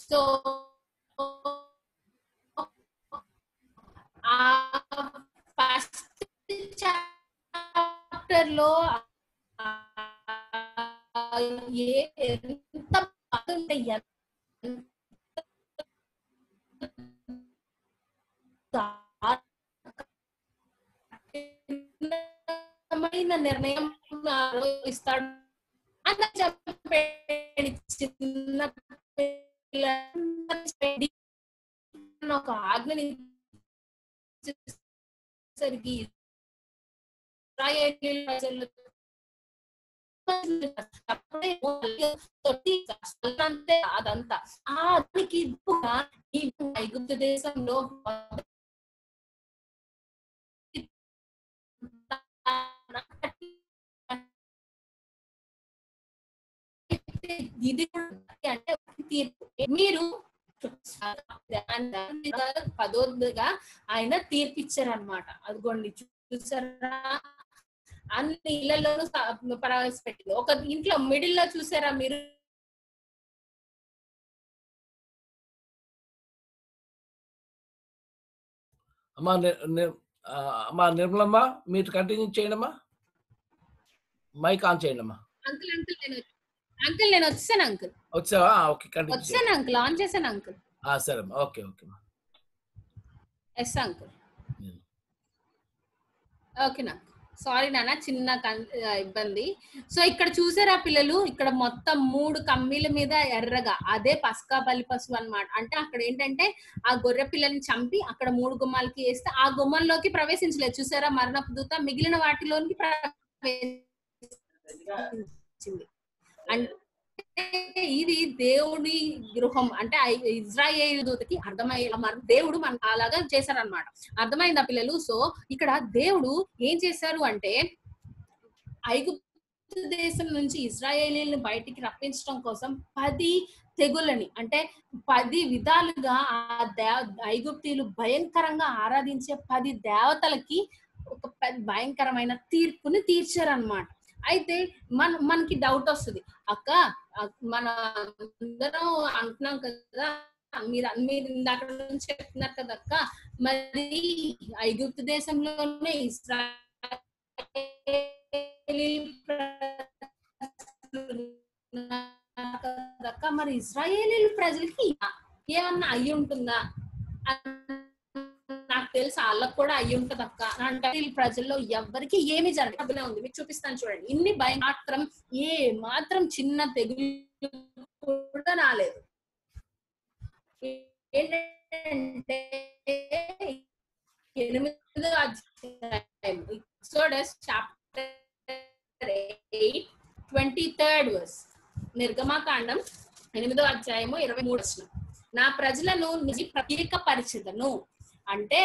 సో ఆ ఫస్ట్ చాప్టర్లో ఎంత బాగుంటే నిర్ణయం ఇస్తాడు. అన్న చెప్పాడు చిన్న పిల్లలందరినీ ఒక ఆజ్ఞని ఇచ్చేసరికి ఇశ్రాయేలీయుల ప్రజలు అంతే అదంతా ఆ దానికి ఇప్పుగా ఈ ఐగుప్తు దేశంలో ఇది కూడా అంటే ఒక పదోదిగా ఆయన తీర్పిచ్చారు అనమాట అదిగోండి చూసారా? అన్ని ఇళ్ళలోనూ ప్రవేశపెట్టింది. ఒక ఇంట్లో మిడిల్లో చూసారా మీరు? అమ్మా నిర్మలమ్మ మీరు కంటిన్యూ చేయండి అమ్మా మైక్ ఆన్ చేయండి అమ్మా అంకుల్ అంకుల్ నేను అంకుల్ నేను వచ్చాను అంకుల్ వచ్చావా? ఓకే వచ్చాను అంకుల్ ఆన్ చేశాను అంకుల్ ఆ, సరే ఓకే ఓకే ఎస్ అంకుల్ ఓకేనా సారీ నాన్న చిన్న ఇబ్బంది. సో ఇక్కడ చూసారా పిల్లలు? ఇక్కడ మొత్తం మూడు కమ్మీల మీద ఎర్రగా అదే పసకా బలి పశువు అన్నమాట. అంటే అక్కడ ఏంటంటే ఆ గొర్రె పిల్లని చంపి అక్కడ మూడు గుమ్మాలకి వేస్తే ఆ గుమ్మంలోకి ప్రవేశించలేదు. చూసారా మరణపు దూత? మిగిలిన వాటిలోనికి ప్రవేశించింది. అంటే ఇది దేవుడి గృహం. అంటే ఇజ్రాయేల్ దూతకి అర్థమయ్యేలా దేవుడు మన అలాగా చేశారనమాట అర్థమైందా పిల్లలు? సో ఇక్కడ దేవుడు ఏం చేశారు అంటే ఐగుప్తు దేశం నుంచి ఇజ్రాయేలీని బయటికి రప్పించడం కోసం పది తెగులని అంటే పది విధాలుగా ఆ దేవ ఐగుప్తీలు భయంకరంగా ఆరాధించే పది దేవతలకి ఒక భయంకరమైన తీర్పుని తీర్చారనమాట అయితే మన మనకి డౌట్ వస్తుంది. అక్క మన అందరం అంటున్నాం కదా మీరు మీరు ఇందాక నుంచి చెప్తున్నారు కదా అక్క మరి ఐగుప్తు దేశంలోనే ఇస్రాయేల్ మరి ఇస్రాయేలీ ప్రజలకి ఏమన్నా అయ్యి ఉంటుందా నాకు తెలుసు వాళ్ళకి కూడా అయ్యి ఉంటది అక్క. అంటే ప్రజల్లో ఎవరికి ఏమి జరగబోలే ఉంది. మీకు చూపిస్తాను చూడండి. ఇన్ని భయం మాత్రం ఏ మాత్రం చిన్న తెగులు కూడా రాలేదు. ఏంటంటే ఎనిమిదో అధ్యాయం Exodus chapter eight twenty third verse నిర్గమాకాండం ఎనిమిదో అధ్యాయము ఇరవై మూడు నా ప్రజలను నిజ ప్రత్యేక పరిచదను అంటే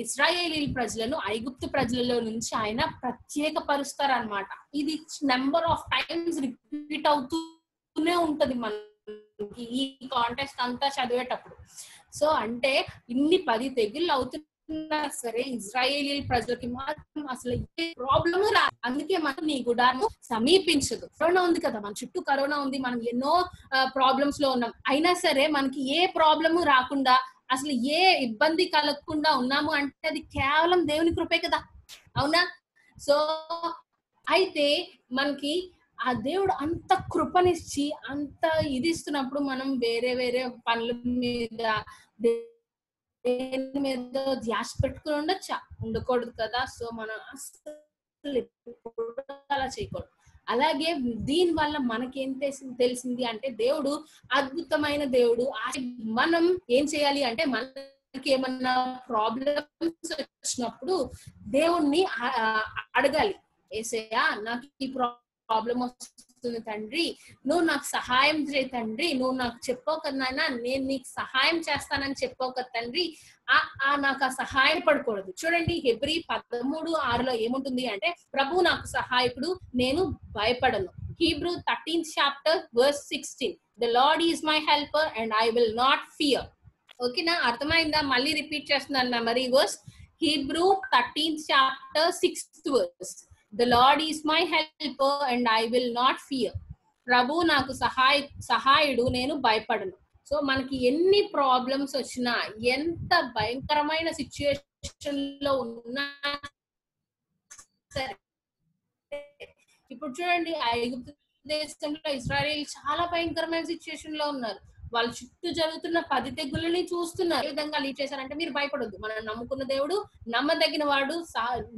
ఇజ్రాయేలీ ప్రజలను ఐగుప్తు ప్రజలలో నుంచి ఆయన ప్రత్యేక పరుస్తారు అనమాట ఇది నెంబర్ ఆఫ్ టైమ్స్ రిపీట్ అవుతూనే ఉంటది మనకి ఈ కాంటెస్ట్ అంతా చదివేటప్పుడు. సో అంటే ఇన్ని పది తెగుళ్ళు అవుతున్నా సరే ఇజ్రాయేలీ ప్రజలకి మాత్రం అసలు ఏ ప్రాబ్లము రా అందుకే మనం నీ గుడాను సమీపించదు. కరోనా ఉంది కదా మన చుట్టూ కరోనా ఉంది మనం ఎన్నో ప్రాబ్లమ్స్లో ఉన్నాం. అయినా సరే మనకి ఏ ప్రాబ్లము రాకుండా అసలు ఏ ఇబ్బంది కలగకుండా ఉన్నాము అంటే అది కేవలం దేవుని కృపే కదా. అవునా? సో అయితే మనకి ఆ దేవుడు అంత కృపనిచ్చి అంత ఇది ఇస్తున్నప్పుడు మనం వేరే వేరే పనుల మీద దేని మీద ధ్యాస పెట్టుకుని ఉండొచ్చా? ఉండకూడదు కదా. సో మనం అసలు అలా చేయకూడదు. అలాగే దీని వల్ల మనకేం తెలిసింది తెలిసింది అంటే దేవుడు అద్భుతమైన దేవుడు. ఆ- మనం ఏం చేయాలి అంటే మనకి ఏమన్నా ప్రాబ్లమ్స్ వచ్చినప్పుడు దేవుణ్ణి అడగాలి. ఏసయ్యా నాకు ఈ ప్రాబ్లం వస్తుంది. తండ్రి. నువ్వు నాకు సహాయం చేయ తండ్రి. నువ్వు నాకు చెప్పావు కదా నాయనా నేను నీకు సహాయం చేస్తానని చెప్పావు కదా తండ్రి. ఆ నాకు ఆ సహాయపడకూడదు చూడండి హెబ్రి పదమూడు ఆరులో ఏముంటుంది అంటే ప్రభు నాకు సహాయకుడు నేను భయపడను. Hebrew thirteenth chapter verse sixteen. The Lord is my helper and I will not fear. ఓకేనా? అర్థమైందా? మళ్ళీ రిపీట్ చేస్తున్నాను memory verse. Hebrew thirteenth chapter sixth verse. The Lord is my helper and I will not fear ప్రభు నాకు సహాయ సహాయుడు నేను భయపడను. So మనకి ఎన్ని ప్రాబ్లమ్స్ వచ్చినా ఎంత భయంకరమైన సిచ్యుయేషన్లో ఉన్నా సరే ఇప్పుడు చూడండి ఐగుప్తు దేశంలో ఇజ్రాయెల్ చాలా భయంకరమైన సిచ్యుయేషన్లో ఉన్నారు. వాళ్ళ చుట్టూ జరుగుతున్న పది తెగులని చూస్తున్నారు. ఏ విధంగా లీడ్ చేశారంటే మీరు భయపడొద్దు. మనం నమ్ముకున్న దేవుడు నమ్మదగిన వాడు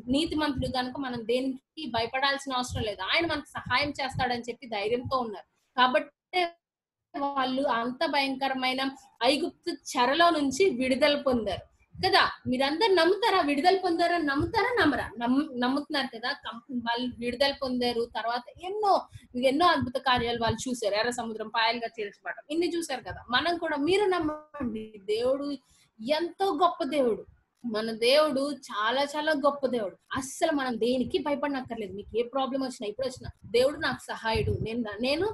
నీతి మంత్రుడు కనుక మనం దేనికి భయపడాల్సిన అవసరం లేదు. ఆయన మనకు సహాయం చేస్తాడని చెప్పి ధైర్యంతో ఉన్నారు. కాబట్టి వాళ్ళు అంత భయంకరమైన ఐగుప్తు చెరలో నుంచి విడుదల పొందారు. కదా? మీరందరు నమ్ముతారా? విడుదల పొందారా? నమ్ముతారా? నమ్మరా? నమ్ముతున్నారు కదా? వాళ్ళు విడుదల పొందారు తర్వాత ఎన్నో ఎన్నో అద్భుత కార్యాలు వాళ్ళు చూశారు. ఎర్ర సముద్రం పాయలుగా తీర్చబడటం. ఇన్ని చూశారు కదా? మనం కూడా మీరు నమ్మండి. దేవుడు ఎంతో గొప్ప దేవుడు. మన దేవుడు చాలా చాలా గొప్ప దేవుడు. అస్సలు మనం దేనికి భయపడనక్కర్లేదు. మీకు ఏ ప్రాబ్లం వచ్చినా ఇప్పుడు వచ్చినా దేవుడు నాకు సహాయుడు. నేను నేను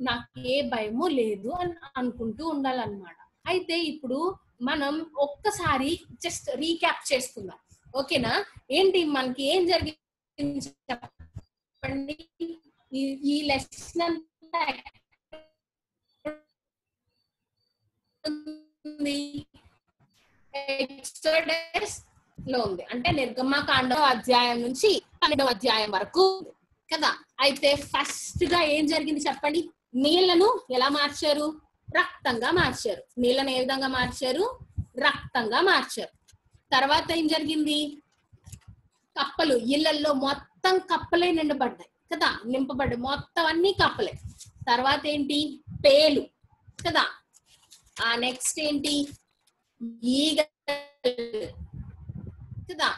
నాకు ఏ భయము లేదు అని అనుకుంటూ ఉండాలన్నమాట. అయితే ఇప్పుడు మనం ఒక్కసారి జస్ట్ రీక్యాప్ చేసుకుందాం. ఓకేనా? ఏంటి మనకి ఏం జరిగింది చెప్పండి. ఈ- లెసన్ అంతా లో ఉంది. అంటే నిర్గమకాండ అధ్యాయం నుంచి పన్నెండవ అధ్యాయం వరకు కదా? అయితే ఫస్ట్గా ఏం జరిగింది చెప్పండి? నీళ్ళను ఎలా మార్చారు? రక్తంగా మార్చారు. నీళ్ళను ఏ విధంగా మార్చారు? రక్తంగా మార్చారు. తర్వాత ఏం జరిగింది? కప్పలు ఇళ్ళల్లో మొత్తం కప్పలే నిండబడ్డాయి కదా? నింపబడ్డాయి మొత్తం అన్ని కప్పలే. తర్వాత ఏంటి? పేలు కదా? ఆ నెక్స్ట్ ఏంటి? ఈగ కదా?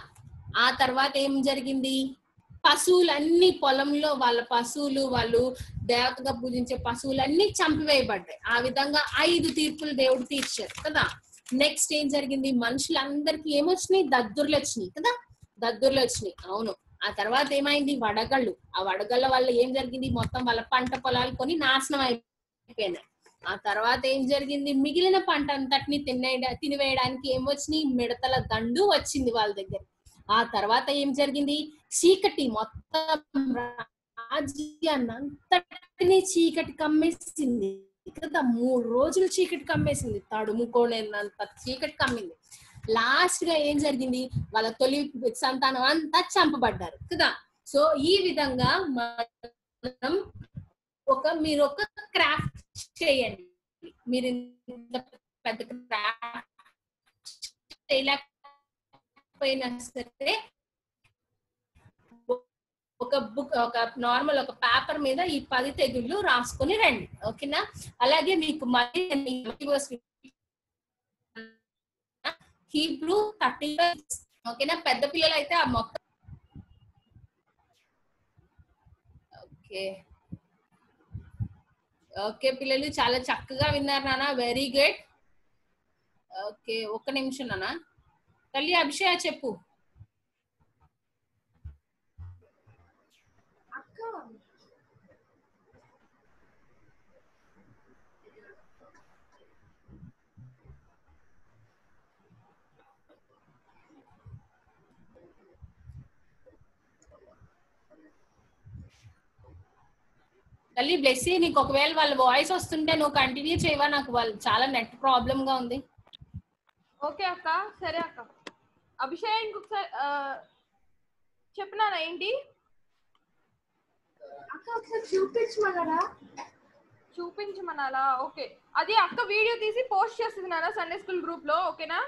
ఆ తర్వాత ఏం జరిగింది? పశువులన్నీ పొలంలో వాళ్ళ పశువులు వాళ్ళు దేవతగా పూజించే పశువులన్నీ చంపివేయబడ్డాయి. ఆ విధంగా ఐదు తీర్పులు దేవుడు తీర్చారు కదా. నెక్స్ట్ ఏం జరిగింది? మనుషులందరికీ ఏమొచ్చినాయి? దద్దుర్లు వచ్చినాయి కదా. దద్దుర్లు వచ్చినాయి. అవును. ఆ తర్వాత ఏమైంది? వడగళ్ళు. ఆ వడగళ్ళ వల్ల ఏం జరిగింది? మొత్తం వాళ్ళ పంట పొలాలు కొని నాశనం అయిపోయినాయి. ఆ తర్వాత ఏం జరిగింది? మిగిలిన పంట అంతటిని తినేయ తినివేయడానికి ఏం వచ్చినాయి మిడతల దండు వచ్చింది వాళ్ళ దగ్గర ఆ తర్వాత ఏం జరిగింది? చీకటి మొత్తం రాజ్యాన్ని అంతటిని చీకటి కమ్మేసింది. కదా మూడు రోజులు చీకటి కమ్మేసింది. తడుముకోలేనంత చీకటి కమ్మింది. లాస్ట్గా ఏం జరిగింది? వాళ్ళ తొలి సంతానం అంతా చంపబడ్డారు కదా. సో ఈ విధంగా మనం ఒక మీరు ఒక క్రాఫ్ట్ చేయండి. మీరు పెద్ద క్రాఫ్ట్ పోయినా సరే ఒక బుక్ ఒక నార్మల్ ఒక పేపర్ మీద ఈ పది తెగుళ్ళు రాసుకొని రండి. ఓకేనా? అలాగే మీకు మళ్ళీ హీబ్రూ థర్టీ ఓకేనా? పెద్ద పిల్లలు అయితే ఆ మొక్క ఓకే. ఓకే పిల్లలు చాలా చక్కగా విన్నారు నాన్న. వెరీ గుడ్ ఓకే ఒక్క నిమిషం నాన్న. తల్లి అభిషేక చెప్పు. తల్లి బ్లెస్సీ నీకు ఒకవేళ వాళ్ళ వాయిస్ వస్తుంటే నువ్వు కంటిన్యూ చేయవా? నాకు వాళ్ళు చాలా నెట్ ప్రాబ్లమ్గా ఉంది. ఓకే అక్క. సరే అక్క. అభిషేక్ ఇంకొకసారి ఆ, చెప్పినానా ఏంటి? అక్క ఒకసారి చూపించమన్నారా? చూపించమనాలా ఓకే. అది అక్క వీడియో తీసి పోస్ట్ చేస్తుంది నాన్న సండే స్కూల్ గ్రూప్లో? ఓకేనా?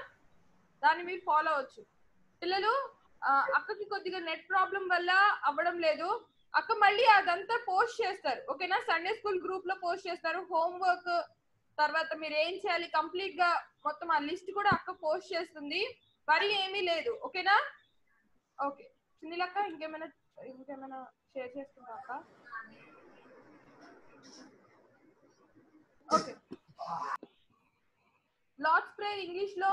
దాన్ని మీరు ఫాలో అవ్వచ్చు. పిల్లలు అక్కకి కొద్దిగా నెట్ ప్రాబ్లం వల్ల అవ్వడం లేదు. అక్క మళ్ళీ అదంతా పోస్ట్ చేస్తారు. ఓకేనా? సండే స్కూల్ గ్రూప్లో పోస్ట్ చేస్తారు. హోంవర్క్ తర్వాత మీరు ఏం చేయాలి? కంప్లీట్గా మొత్తం ఆ లిస్ట్ కూడా అక్క పోస్ట్ చేస్తుంది. వరి ఏమీ లేదు ఓకేనా? ఓకే. సునీలక్క ఇంకేమైనా ఇంకేమైనా షేర్ చేసుకుంటా అక్క? ఓకే. లార్డ్స్ ప్రేయర్ ఇంగ్లీష్లో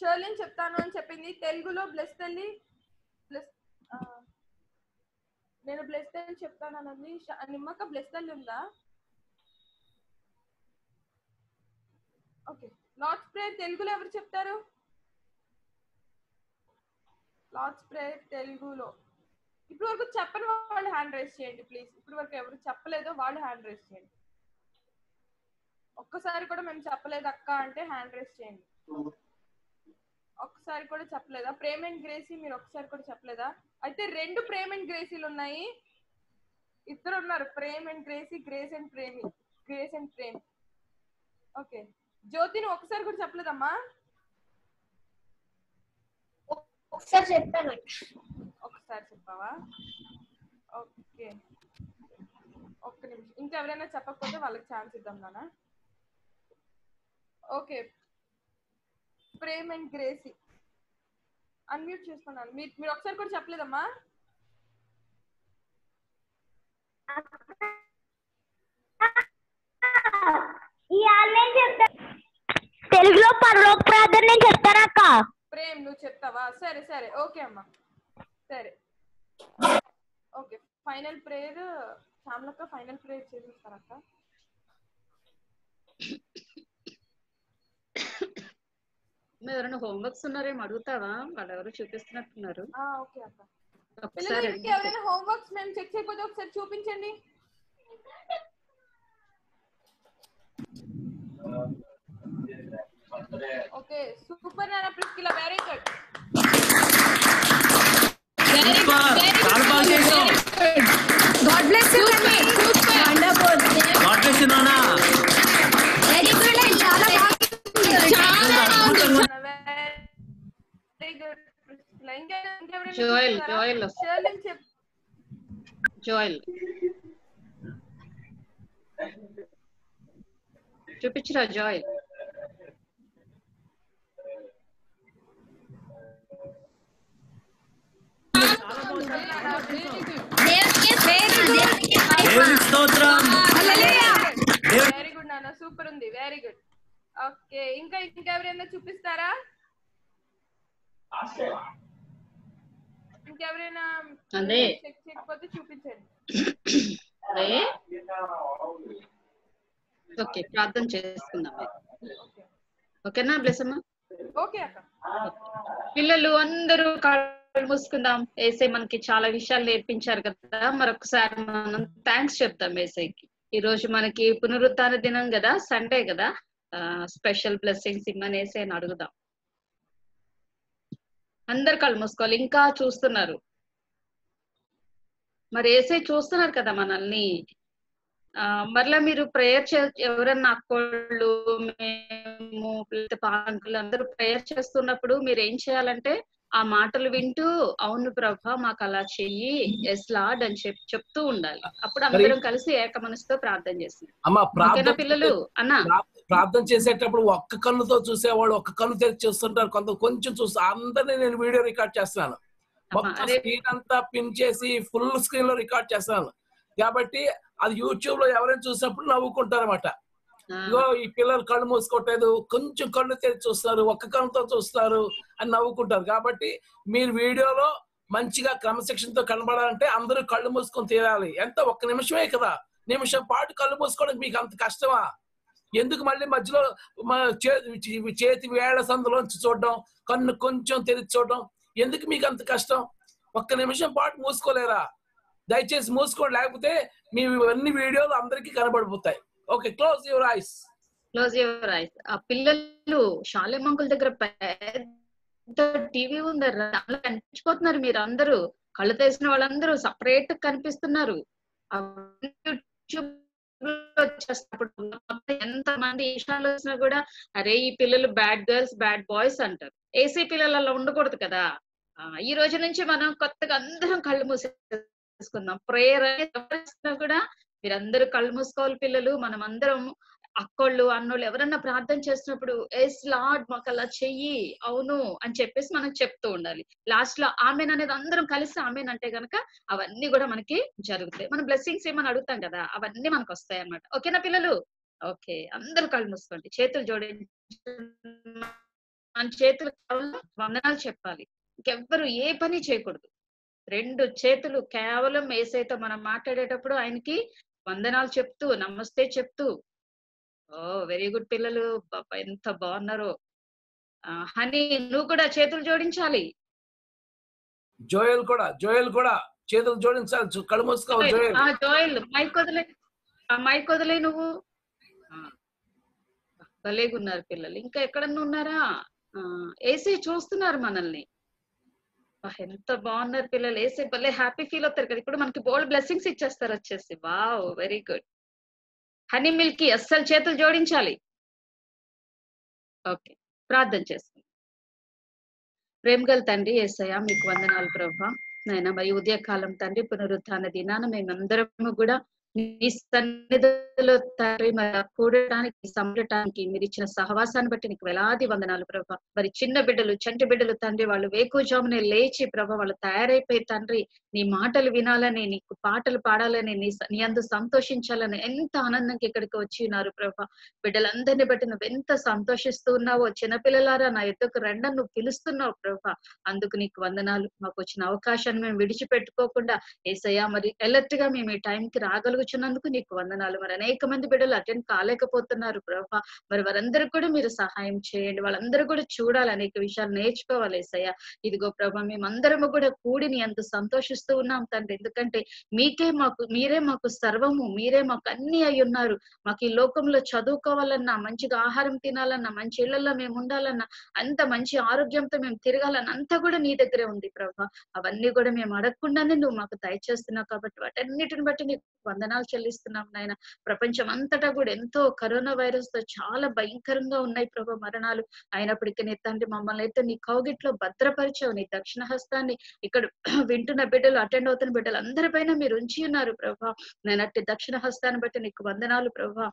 షర్లిన్ చెప్తాను అని చెప్పింది. తెలుగులో బ్లెస్ తల్లి బ్లెస్ నేను బ్లెస్ తల్లి చెప్తాను అన్నది నిమ్మక్క బ్లెస్ తల్లి ఉందా? ఓకే. లార్డ్స్ ప్రేయర్ తెలుగులో ఎవరు చెప్తారు? లార్డ్స్ ప్రేయర్ తెలుగులో ఇప్పుడు వరకు చెప్పని వాళ్ళు హ్యాండ్ రైస్ చేయండి ప్లీజ్ ఇప్పుడు వరకు ఎవరు చెప్పలేదో వాళ్ళు హ్యాండ్ రైస్ చేయండి. ఒక్కసారి కూడా మేము చెప్పలేదు అక్క అంటే హ్యాండ్ రైస్ చేయండి. ఒక్కసారి కూడా చెప్పలేదా? ప్రేమ్ అండ్ గ్రేసీ మీరు ఒక్కసారి కూడా చెప్పలేదా? అయితే రెండు ప్రేమ్ అండ్ గ్రేసీలు ఉన్నాయి. ఇద్దరు ఉన్నారు Prem and Gracie Grace and Premi Grace and Prem. Okay. జ్యోతిని ఒకసారి కూడా చెప్పలేదమ్మా? ఒకసారి చెప్పాను ఒకసారి చెప్పావా? ఓకే. ఒక్క నిమిషం. ఇంకెవరైనా చెప్పకపోతే వాళ్ళకి ఛాన్స్ ఇద్దాం నాన్న okay. Prem and Gracie. Unmute చేసుకున్నాను. మీరు మీరు ఒకసారి కూడా చెప్పలేదమ్మా? నేను చెప్తాను తెలుగులో పరలోక ప్రార్థన నేను చెప్తానక్క. ప్రేమ్ నువ్వు చెప్తావా? సరే సరే. ఓకే అమ్మా. సరే. ఓకే. ఫైనల్ ప్రేయర్ శ్యామలక్క ఫైనల్ ప్రేయర్ చేసిస్తారక్క ఎవరైనా హోంవర్క్స్ ఉన్నారేమో అడుగుతావా? వాళ్ళు ఎవరు చూపిస్తున్నట్టున్నారు. ఓకే అక్క. ఒకసారి పిల్లలు అడిగి- ఎవరైనా హోంవర్క్స్ మేము చెక్ చేయకపోతే ఒకసారి చూపించండి. ఓకే సూపర్ నాన్న Priscilla very good God bless you, Kami. Wonderful. God bless you, Nana. Very good and చాలా బాగుంది. చాలా బాగుంది. వెరీ గుడ్ ప్రిస్కిలా ఇంకా ఇంకెవరైనా జోయల్, చూపిస్తారా? జోయల్. షర్లిన్ చెప్ జోయల్ చూపించరా జాయ్ దేవుని స్తోత్రం వెరీ గుడ్ నాన్న సూపర్ ఉంది వెరీ గుడ్ ఓకే ఇంకా ఇంకెవరైనా చూపిస్తారా ఇంకెవరైనా అదే. చెక్ చేయకపోతే చూపించండి అదే ఓకే ప్రార్థన చేసుకుందాం ఓకేనా బ్లెస్ అమ్మా ఓకే అక్క. పిల్లలు అందరూ కళ్ళు మూసుకుందాం. ఏసై మనకి చాలా విషయాలు నేర్పించారు కదా. మరొకసారి మనం థ్యాంక్స్ చెప్తాం ఏసైకి. ఈ రోజు మనకి పునరుత్న దినం కదా సండే కదా. స్పెషల్ బ్లెస్సింగ్స్ ఇమ్మని ఏసై అని అడుగుదాం. అందరు కళ్ళు మూసుకోవాలి. ఇంకా చూస్తున్నారు. మరి ఏసై చూస్తున్నారు కదా మనల్ని. ఆ, మరలా మీరు ప్రేయర్ చే ఎవరన్నా అక్కోళ్ళు మేము పాంకులు అందరూ ప్రేయర్ చేస్తున్నప్పుడు మీరు ఏం చేయాలంటే ఆ మాటలు వింటూ అవును ప్రభా మాకు అలా చెయ్యి ఎస్ లాడ్ అని చెప్పి చెప్తూ ఉండాలి. అప్పుడు అందరం కలిసి ఏక మనసుతో ప్రార్థన ప్రార్థన పిల్లలు? అన్నా? ప్రార్థన చేసేటప్పుడు ఒక్క కన్నుతో చూసేవాళ్ళు ఒక్క కన్ను తెరిచి చూస్తుంటారు. కొంత కొంచెం చూస్తా అందరినీ నేను వీడియో రికార్డ్ చేస్తున్నాను. మొత్తం స్క్రీన్ అంతా పిన్ చేసి ఫుల్ స్క్రీన్లో రికార్డ్ చేస్తున్నాను. కాబట్టి అది యూట్యూబ్లో ఎవరైనా చూసినప్పుడు నవ్వుకుంటారు అనమాట ఇగో ఈ పిల్లలు కళ్ళు మూసుకోవట్లేదు కొంచెం కళ్ళు తెరిచి చూస్తారు ఒక్క కళ్ళతో చూస్తారు అని నవ్వుకుంటారు. కాబట్టి మీరు వీడియోలో మంచిగా క్రమశిక్షణతో కనబడాలంటే అందరూ కళ్ళు మూసుకొని తీరాలి. ఎంత? ఒక్క నిమిషమే కదా. నిమిషం పాటు కళ్ళు మూసుకోవడానికి మీకు అంత కష్టమా? ఎందుకు మళ్ళీ మధ్యలో చేతి వేళ సందులోంచి చూడడం కన్ను కొంచెం తెరిచి చూడడం ఎందుకు మీకు అంత కష్టం? ఒక్క నిమిషం పాటు మూసుకోలేరా? దయచేసి మూసుకోండి. లేకపోతే మీ అన్ని వీడియోలు అందరికీ కనబడిపోతాయి. Okay close your eyes close your eyes ఆ పిల్లలు శాలెం అంకుల్ దగ్గర పెద్ద టీవీ ఉంది దానిలో కనిపించిపోతున్నారు మీరు అందరూ. కళ్ళు తెసిన వాళ్ళందరూ సపరేట్ కనిపిస్తున్నారు. ఎంత మంది ఇష్టాలు వచ్చినా కూడా అరే ఈ పిల్లలు బ్యాడ్ గర్ల్స్ బ్యాడ్ బాయ్స్ అంటారు. ఏసీ పిల్లలు అలా ఉండకూడదు కదా. ఈ రోజు నుంచి మనం కొత్తగా అందరం కళ్ళు మూసేసుకుందాం. ప్రేయర్ కూడా మీరందరూ కళ్ళు మూసుకోవాలి పిల్లలు మనం అందరం అక్కోళ్ళు అన్నోళ్ళు ఎవరన్నా ప్రార్థన చేసినప్పుడు ఎస్ లార్డ్ మాకు అలా చెయ్యి అవును అని చెప్పేసి మనం చెప్తూ ఉండాలి. లాస్ట్లో ఆమెన్ అనేది అందరం కలిసి ఆమెన్ అంటే గనక అవన్నీ కూడా మనకి జరుగుతాయి. మనం బ్లెస్సింగ్స్ ఏమని అడుగుతాం కదా అవన్నీ మనకు వస్తాయి అన్నమాట. ఓకేనా పిల్లలు? ఓకే. అందరూ కళ్ళు మూసుకోండి. చేతులు జోడించి మన చేతులు వందనాలు చెప్పాలి. ఇంకెవ్వరు ఏ పని చేయకూడదు. రెండు చేతులు కేవలం ఏసైతో మనం మాట్లాడేటప్పుడు ఆయనకి వందనాలు చెప్తూ నమస్తే చెప్తూ ఓ వెరీ గుడ్ పిల్లలు ఎంత బాగున్నారో. హనీ నువ్వు కూడా చేతులు జోడించాలి. జోయల్ కూడా జోయల్ కూడా చేతులు జోడించాలి. కళ్ళు మూసుకో జోయల్. మైక్ వదిలే మైక్ వదిలే నువ్వు. భలేగున్నారు పిల్లలు. ఇంకా ఎక్కడన్నా ఉన్నారా? ఏసీ చూస్తున్నారు మనల్ని. ఎంత బాగున్నారు పిల్లలు. వేసే భలే హ్యాపీ ఫీల్ అవుతారు కదా. ఇప్పుడు మనకి బోల్డ్ బ్లెస్సింగ్స్ ఇచ్చేస్తారు వచ్చేసి. వావ్ వెరీ గుడ్ హనీ మిల్క్కి అస్సలు చేతులు జోడించాలి. ఓకే ప్రార్థన చేసుకుందాం ప్రేమ గల తండ్రి ఏసయ్య మీకు వందనాలు ప్రభా. నాయన మరి ఉదయకాలం తండ్రి పునరుత్థాన దినాన మేమందరము కూడా నీ సన్నిధిలో తండ్రి కూడటానికి సమడటానికి మీరు ఇచ్చిన సహవాసాన్ని బట్టి నీకు వేలాది వందనాలు ప్రభా. మరి చిన్న బిడ్డలు చంటి బిడ్డలు తండ్రి వాళ్ళు వేకుజామునే లేచి ప్రభ వాళ్ళు తయారైపోయి తండ్రి నీ మాటలు వినాలని నీకు పాటలు పాడాలని నీ నీ అందు సంతోషించాలని ఎంత ఆనందంగా ఇక్కడికి వచ్చి ఉన్నారు ప్రభ. బిడ్డలందరినీ బట్టి నువ్వు ఎంత సంతోషిస్తూ ఉన్నావో చిన్నపిల్లలారా నా ఎద్దకు రెండని నువ్వు పిలుస్తున్నావు ప్రభా. అందుకు నీకు వందనాలు. మాకు వచ్చిన అవకాశాన్ని మేము విడిచిపెట్టుకోకుండా ఏసయ్యా మరి ఎలర్ట్గా మేము ఈ టైంకి రాగలుగుచున్నందుకు నీకు వందనాలు. మరి అనేక మంది బిడ్డలు అటెండ్ కాలేకపోతున్నారు ప్రభా. మరి వారందరికీ కూడా మీరు సహాయం చేయండి. వాళ్ళందరూ కూడా చూడాలి అనేక విషయాలు నేర్చుకోవాలి ఏసయ్యా. ఇదిగో ప్రభా మేమందరము కూడా కూడిని ఎంత సంతోషిస్తూ ఉన్నాం తండ్రి. ఎందుకంటే మీకే మాకు మీరే మాకు సర్వము మీరే మాకు అన్ని అయి ఉన్నారు. మాకు ఈ లోకంలో చదువుకోవాలన్నా మంచిగా ఆహారం తినాలన్నా మంచి ఇళ్ళలో మేము ఉండాలన్నా అంత మంచి ఆరోగ్యంతో మేము తిరగాలన్నా అంతా కూడా నీ దగ్గరే ఉంది ప్రభా. అవన్నీ కూడా మేము అడగకుండానే నువ్వు మాకు దయచేస్తున్నావు కాబట్టి వాటన్నిటిని బట్టి నీకు వందనాలు చెల్లిస్తున్నాం నాయన. ప్రపంచం అంతటా కూడా ఎంతో కరోనా వైరస్తో చాలా భయంకరంగా ఉన్నాయి ప్రభా మరణాలు. అయినప్పటికీ నీ తండ్రి మమ్మల్ని అయితే నీ కౌగిట్లో భద్రపరిచావు. నీ దక్షిణ హస్తాన్ని ఇక్కడ వింటున్న బిడ్డలు అటెండ్ అవుతున్న బిడ్డలు అందరిపైన మీరు ఉంచి ఉన్నారు ప్రభా. నేను అట్టి దక్షిణ హస్తాన్ని బట్టి నీకు వందనాలు ప్రభా.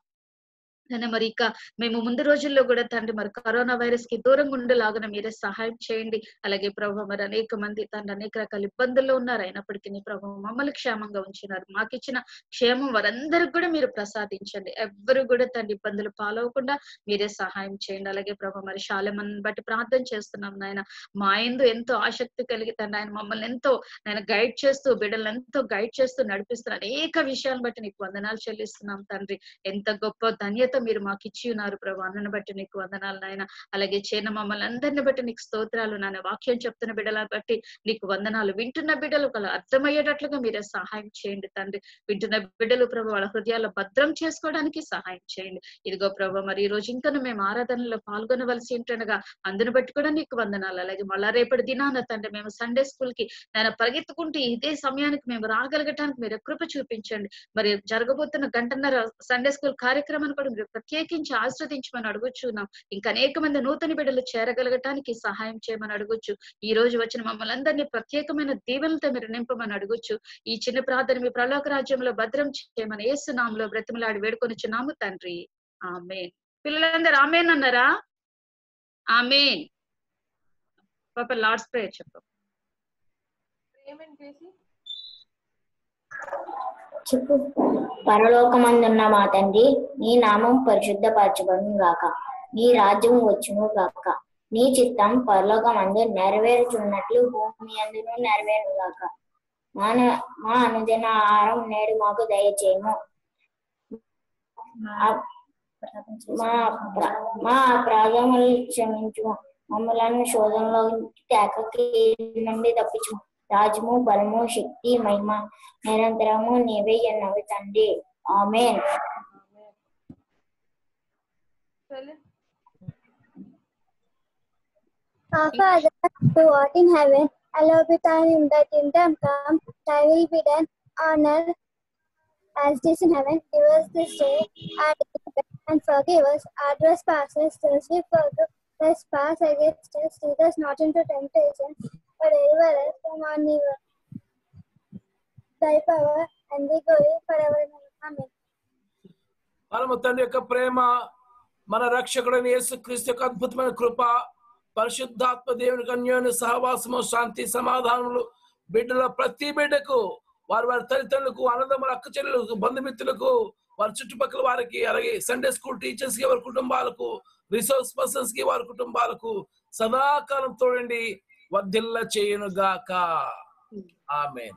నేను మరి ఇక మేము ముందు రోజుల్లో కూడా తండ్రి మరి కరోనా వైరస్కి దూరంగా ఉండేలాగా మీరే సహాయం చేయండి. అలాగే ప్రభు మరి అనేక మంది తండ్రి అనేక రకాల ఇబ్బందుల్లో ఉన్నారు. అయినప్పటికీ ప్రభు మమ్మల్ని క్షేమంగా ఉంచినారు. మాకు ఇచ్చిన క్షేమం వారందరికి కూడా మీరు ప్రసాదించండి. ఎవ్వరు కూడా తండ్రి ఇబ్బందులు పాలవకుండా మీరే సహాయం చేయండి. అలాగే ప్రభు మరి శాలమన్ బట్టి ప్రార్థన చేస్తున్నాం నాయన. మా ఎందు ఎంతో ఆసక్తి కలిగి తండ్రి ఆయన మమ్మల్ని ఎంతో నేను గైడ్ చేస్తూ బిడ్డలను ఎంతో గైడ్ చేస్తూ నడిపిస్తున్న అనేక విషయాలను బట్టి నీకు వందనాలు చెల్లిస్తున్నాం తండ్రి. ఎంత గొప్ప ధన్యత మీరు మాకు ఇచ్చి ఉన్నారు ప్రభు. అన్నను బట్టి నీకు వందనాలు నాయన. అలాగే చేన మమ్మల్ని అందరిని బట్టి నీకు స్తోత్రాలు నాయన. వాక్యం చెప్తున్న బిడ్డలను బట్టి నీకు వందనాలు. వింటున్న బిడ్డలు వాళ్ళ అర్థమయ్యేటట్లుగా మీరే సహాయం చేయండి తండ్రి. వింటున్న బిడ్డలు ప్రభు వాళ్ళ హృదయాల్లో భద్రం చేసుకోవడానికి సహాయం చేయండి. ఇదిగో ప్రభు మరి ఈ రోజు ఇంకా మేము ఆరాధనలో పాల్గొనవలసి ఉంటుండగా అందును బట్టి కూడా నీకు వందనాలు. అలాగే మళ్ళా రేపటి దినాన తండ్రి మేము సండే స్కూల్కి నేను పరిగెత్తుకుంటూ ఇదే సమయానికి మేము రాగలగటానికి మీరు కృప చూపించండి. మరి జరగబోతున్న గంటన్నర సండే స్కూల్ కార్యక్రమాన్ని కూడా మీరు ప్రత్యేకించి ఆస్వాదించమని అడుగుచున్నాం ఇంకా అనేక మంది నూతన బిడ్డలు చేరగలగటానికి సహాయం చేయమని అడగొచ్చు. ఈ రోజు వచ్చిన మమ్మల్ని అందరినీ ప్రత్యేకమైన దీవెనలతో మీరు నింపమని అడగొచ్చు. ఈ చిన్న ప్రార్థన మీ ప్రలోక రాజ్యంలో భద్రం చేయమని ఏసు నామంలో బ్రతిమలాడి వేడుకొనిచున్నాము తండ్రి. ఆమె పిల్లలందరూ ఆమెన్ అన్నారా? ఆమెన్. పాప లార్డ్స్ ప్రేయర్ చెప్పు. ఏమని చేసి చెప్పు. పరలోకమందున్న మా తండ్రి నీ నామం పరిశుద్ధపరచబడును గాక నీ రాజ్యం వచ్చును గాక నీ చిత్తం పరలోకమందు నెరవేరుచున్నట్లు భూమి అందును నెరవేరు గాక మా మా అనుదిన ఆహారం నేడు మాకు దయచేయము. మా మా అపరాధములు క్షమించు మమ్మలను శోధనలో తేక నుండి తప్పించు రాజ్యము బలము శక్తి మహిమ నిరంతరము నీవే ఎన్నవి తండ్రి ఆమెన్ చలో Our Father, who art in heaven, hallowed be thy name, thy kingdom come, thy will be done on earth as it is in heaven. Give us this day our daily bread, and forgive us our trespasses, as we forgive trespass against us. Lead us not into temptation, but deliver from all evil. Thy power and the glory forever and ever. Amen. మనము తండ్రి యొక్క ప్రేమ మన రక్షకుడైన యేసుక్రీస్తు యొక్క అద్భుతమైన కృప పరిశుద్ధాత్మ దేవుని కన్యోని సహవాసము శాంతి సమాధానములు బిడ్డల ప్రతి బిడ్డకు వారి వారి తల్లిదండ్రులకు అన్నదమ్ముల అక్క చెల్లెలకు బంధుమిత్రులకు వారి చుట్టుపక్కల వారికి అలాగే సండే స్కూల్ టీచర్స్కి వారి కుటుంబాలకు రిసోర్స్ పర్సన్స్కి వారి కుటుంబాలకు సదాకాలం తోడండి వర్ధిల్ల చేయను గాక. ఆమె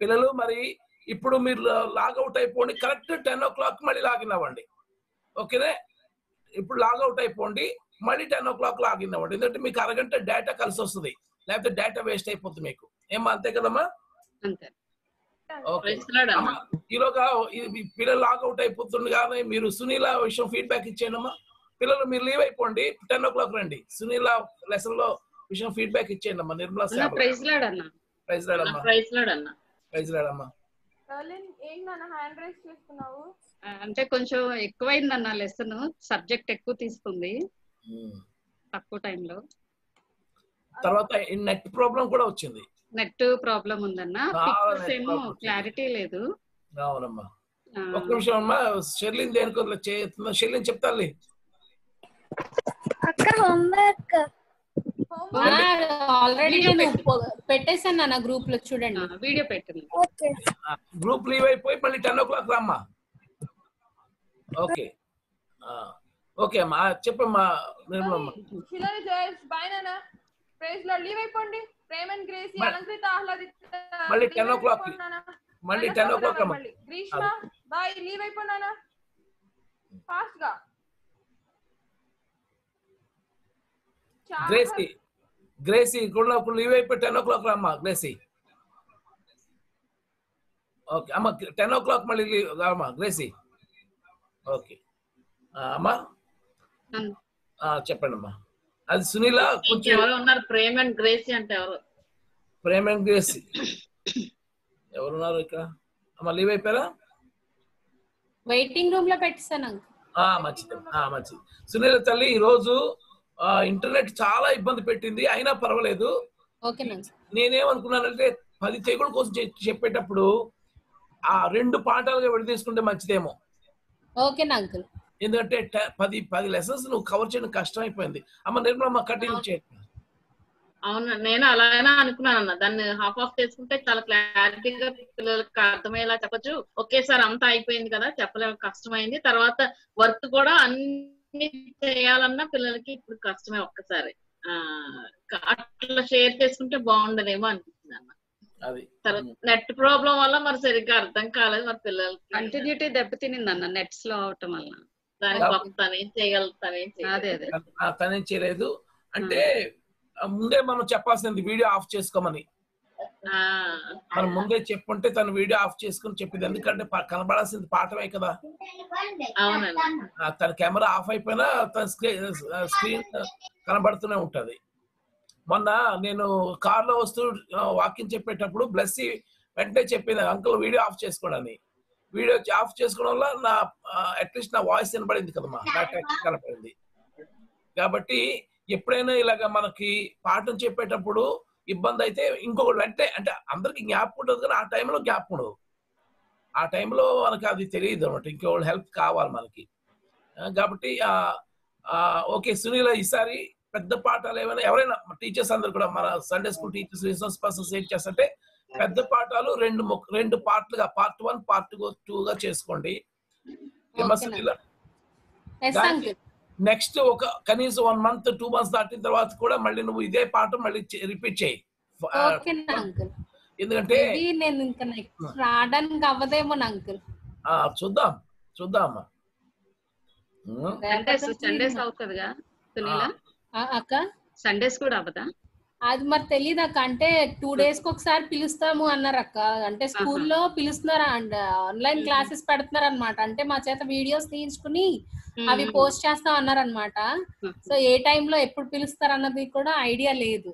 పిల్లలు మరి ఇప్పుడు మీరు లాగౌట్ అయిపోండి. కరెక్ట్ టెన్ ఓ క్లాక్ మళ్ళీ లాగిన్ అవ్వండి ఓకేనే? ఇప్పుడు లాగౌట్ అయిపోండి. మళ్ళీ టెన్ ఓ క్లాక్ లాగిన్ అవ్వండి ఎందుకంటే మీకు అరగంట డేటా కలిసి వస్తుంది. లేకపోతే డేటా వేస్ట్ అయిపోతుంది మీకు. ఏమా అంతే కదమ్మా? ఈలోగా పిల్లలు లాగౌట్ అయిపోతుంది కానీ మీరు సునీల విషయం ఫీడ్బ్యాక్ ఇచ్చేయండి అమ్మా పిల్లలు మీరు లీవ్ అయిపోండి. టెన్ ఓ క్లాక్ రండి. సునీల లెసన్లో విషయం ఫీడ్బ్యాక్ ఇచ్చేయండి అమ్మా. నిర్మలా అన్న ప్రైజ్ లాడ్ అన్న. ప్రైజ్ రాడమ్మా ప్రైజ్ లాడ్ అన్న. ప్రైజ్ రాడమ్మా కర్లిన్ ఏంటి నాన్న హ్యాండ్ రైస్ చేస్తున్నావు? అంటే కొంచెం ఎక్కువైందన్న లెసన్. సబ్జెక్ట్ ఎక్కువ తీసుకుంది తక్కువ టైంలో. తర్వాత నెట్ ప్రాబ్లం కూడా వచ్చింది. నెట్ ప్రాబ్లం ఉందన్న. ఏమో. క్లారిటీ లేదు. అవునమ్మా ఒక్క నిమిషం అమ్మా షెర్లిన్ దేనికో చేస్తుందా షెర్లిన్ చెప్తాలి అక్క హోంవర్క్ ఆల్రెడీ నేను పొ- పెట్టేశాను నాన్న గ్రూప్లో చూడండి. వీడియో పెట్టింది ఓకే గ్రూప్ లీవ్ అయిపోయి మళ్ళీ టెన్ ఓ క్లాక్ రామ్మా ఓకే ఓకే అమ్మా చెప్పమ్మా నిర్మలమ్మ శిలాని జయేష్ బాయ్ నాన్న. ప్రైజ్లో లీవ్ అయిపోండి. ప్రేమ్ అండ్ గ్రేసీ మళ్ళీ- అలంకృత ఆహ్లాదిత మళ్ళీ leave 10 o'clock కి. అయిపోండి నాన్న. మళ్ళీ మళ్ళీ 10 o'clock తప్పకుండా అమ్మా. మళ్ళీ. గ్రీష్మ బాయ్ లీవ్ అయిపోండి నాన్న. ఫాస్ట్గా. చాలా గ్రేసీ గ్రేసీ కూడా ఇప్పుడు లీవ్ అయిపోయి టెన్ ఓ క్లాక్ రామ్మా గ్రేసీ. ఓకే అమ్మ టెన్ ఓ క్లాక్ మళ్ళీ leave రామ్మా గ్రేసీ. ఓకే. అమ్మా? ఆ, చెప్పండి అమ్మా అది సునీల కొంచెం ఎవరు ఉన్నారు ప్రేమ్ అండ్ గ్రేసీ అంటే ఎవరు? Prem and Gracy. ఎవరున్నారు ఇక్కడ? అమ్మ లీవ్ అయిపోయారా? వెయిటింగ్ రూమ్లో ఆ, మంచిది ఆ, మంచిది. సునీల తల్లి ఈ రోజు ఇంటర్నెట్ చాలా ఇబ్బంది పెట్టింది. అయినా పర్వాలేదు. నేనేమనుకున్నానంటే పది తెగుల కోసం చెప్పేటప్పుడు ఆ రెండు పాఠాలుగా విడదీసుకుంటే మంచిదేమో. Okay uncle. ఎందుకంటే పది పది లెసన్స్ నువ్వు కవర్ చేయడం కష్టం అయిపోయింది అమ్మ నిర్మలమ్మ కంటిన్యూ చేయండి అవును. నేను అలానే అనుకున్నాను అన్న దాన్ని హాఫ్ ఆఫ్ చేసుకుంటే చాలా క్లారిటీగా పిల్లలకి అర్థమయ్యేలా చెప్పొచ్చు. ఒకేసారి అంతా అయిపోయింది కదా చెప్పలేము కష్టమైంది. తర్వాత వర్క్ కూడా అన్ని చేయాలన్నా పిల్లలకి ఇప్పుడు కష్టమే ఒక్కసారి. ఆ అట్లా షేర్ చేసుకుంటే బాగుండదేమో అనిపిస్తుంది అన్న. అది. తర్వాత నెట్ ప్రాబ్లం వల్ల మరి సరిగ్గా అర్థం కాలేదు మరి పిల్లలకి. కంటిన్యూటీ దెబ్బతినింది అన్న నెట్స్లో అవటం వల్ల. తనేం చేయలేదు. అంటే ముందే మనం చెప్పాల్సింది వీడియో ఆఫ్ చేసుకోమని. మనం ముందే చెప్పుంటే తను వీడియో ఆఫ్ చేసుకుని చెప్పింది. ఎందుకంటే కనబడాల్సింది పాఠమే కదా. తన కెమెరా ఆఫ్ అయిపోయినా తన స్క్రీన్ స్క్రీన్ కనబడుతూనే ఉంటది. మొన్న నేను కార్లో వస్తూ వాకింగ్ చెప్పేటప్పుడు బ్లెస్సీ వెంటనే చెప్పింది అంకుల్ వీడియో ఆఫ్ చేసుకోండి అని వీడియో ఆఫ్ చేసుకోవడం వల్ల నా అట్లీస్ట్ నా వాయిస్ వినపడింది కదమ్మా. నా టెక్స్ట్ కనపడింది కాబట్టి ఎప్పుడైనా ఇలాగ మనకి పాఠం చెప్పేటప్పుడు ఇబ్బంది అయితే ఇంకొకటి వెంటనే అంటే అందరికి జ్ఞాపకం ఉంటుంది కానీ ఆ టైంలో జ్ఞాపకం ఉండదు. ఆ టైంలో మనకి అది తెలియదు అనమాట ఇంకొకళ్ళు హెల్ప్ కావాలి మనకి. కాబట్టి ఓకే సునీల ఈసారి పెద్ద పాఠాలు ఏమైనా ఎవరైనా టీచర్స్ అందరు కూడా మన Sunday school teachers resource persons ఏం చేస్తుంటే పెద్ద పాఠాలు రెండు మొక్క- రెండు పార్ట్లుగా పార్ట్ వన్ పార్ట్ టూ గా చేసుకోండి. సునీల నెక్స్ట్ ఒక కనీసం వన్ మంత్ టూ మంత్స్ దాటిన తర్వాత కూడా మళ్ళీ నువ్వు ఇదే పాఠం మళ్ళీ రిపీట్ చేయి. అంకుల్. ఎందుకంటే ఇది నేను ఇంకా నెక్స్ట్ రావడానికి అవ్వదేమో అంకుల్. ఆ, చూద్దాం చూద్దాం. సండేస్ సండేస్ అవుతుందిగా సునీల? అక్క? సండేస్ కూడా అవదా అది మరి తెలియదు అక్క అంటే టూ డేస్కి ఒకసారి పిలుస్తాము అన్నారు అక్క అంటే స్కూల్లో పిలుస్తున్నారు? అండ్ ఆన్లైన్ క్లాసెస్ పెడుతున్నారు అనమాట అంటే మా చేత వీడియోస్ తీయించుకుని అవి పోస్ట్ చేస్తాం అన్నారు అనమాట సో ఏ time లో ఎప్పుడు పిలుస్తారు అన్నది కూడా ఐడియా లేదు.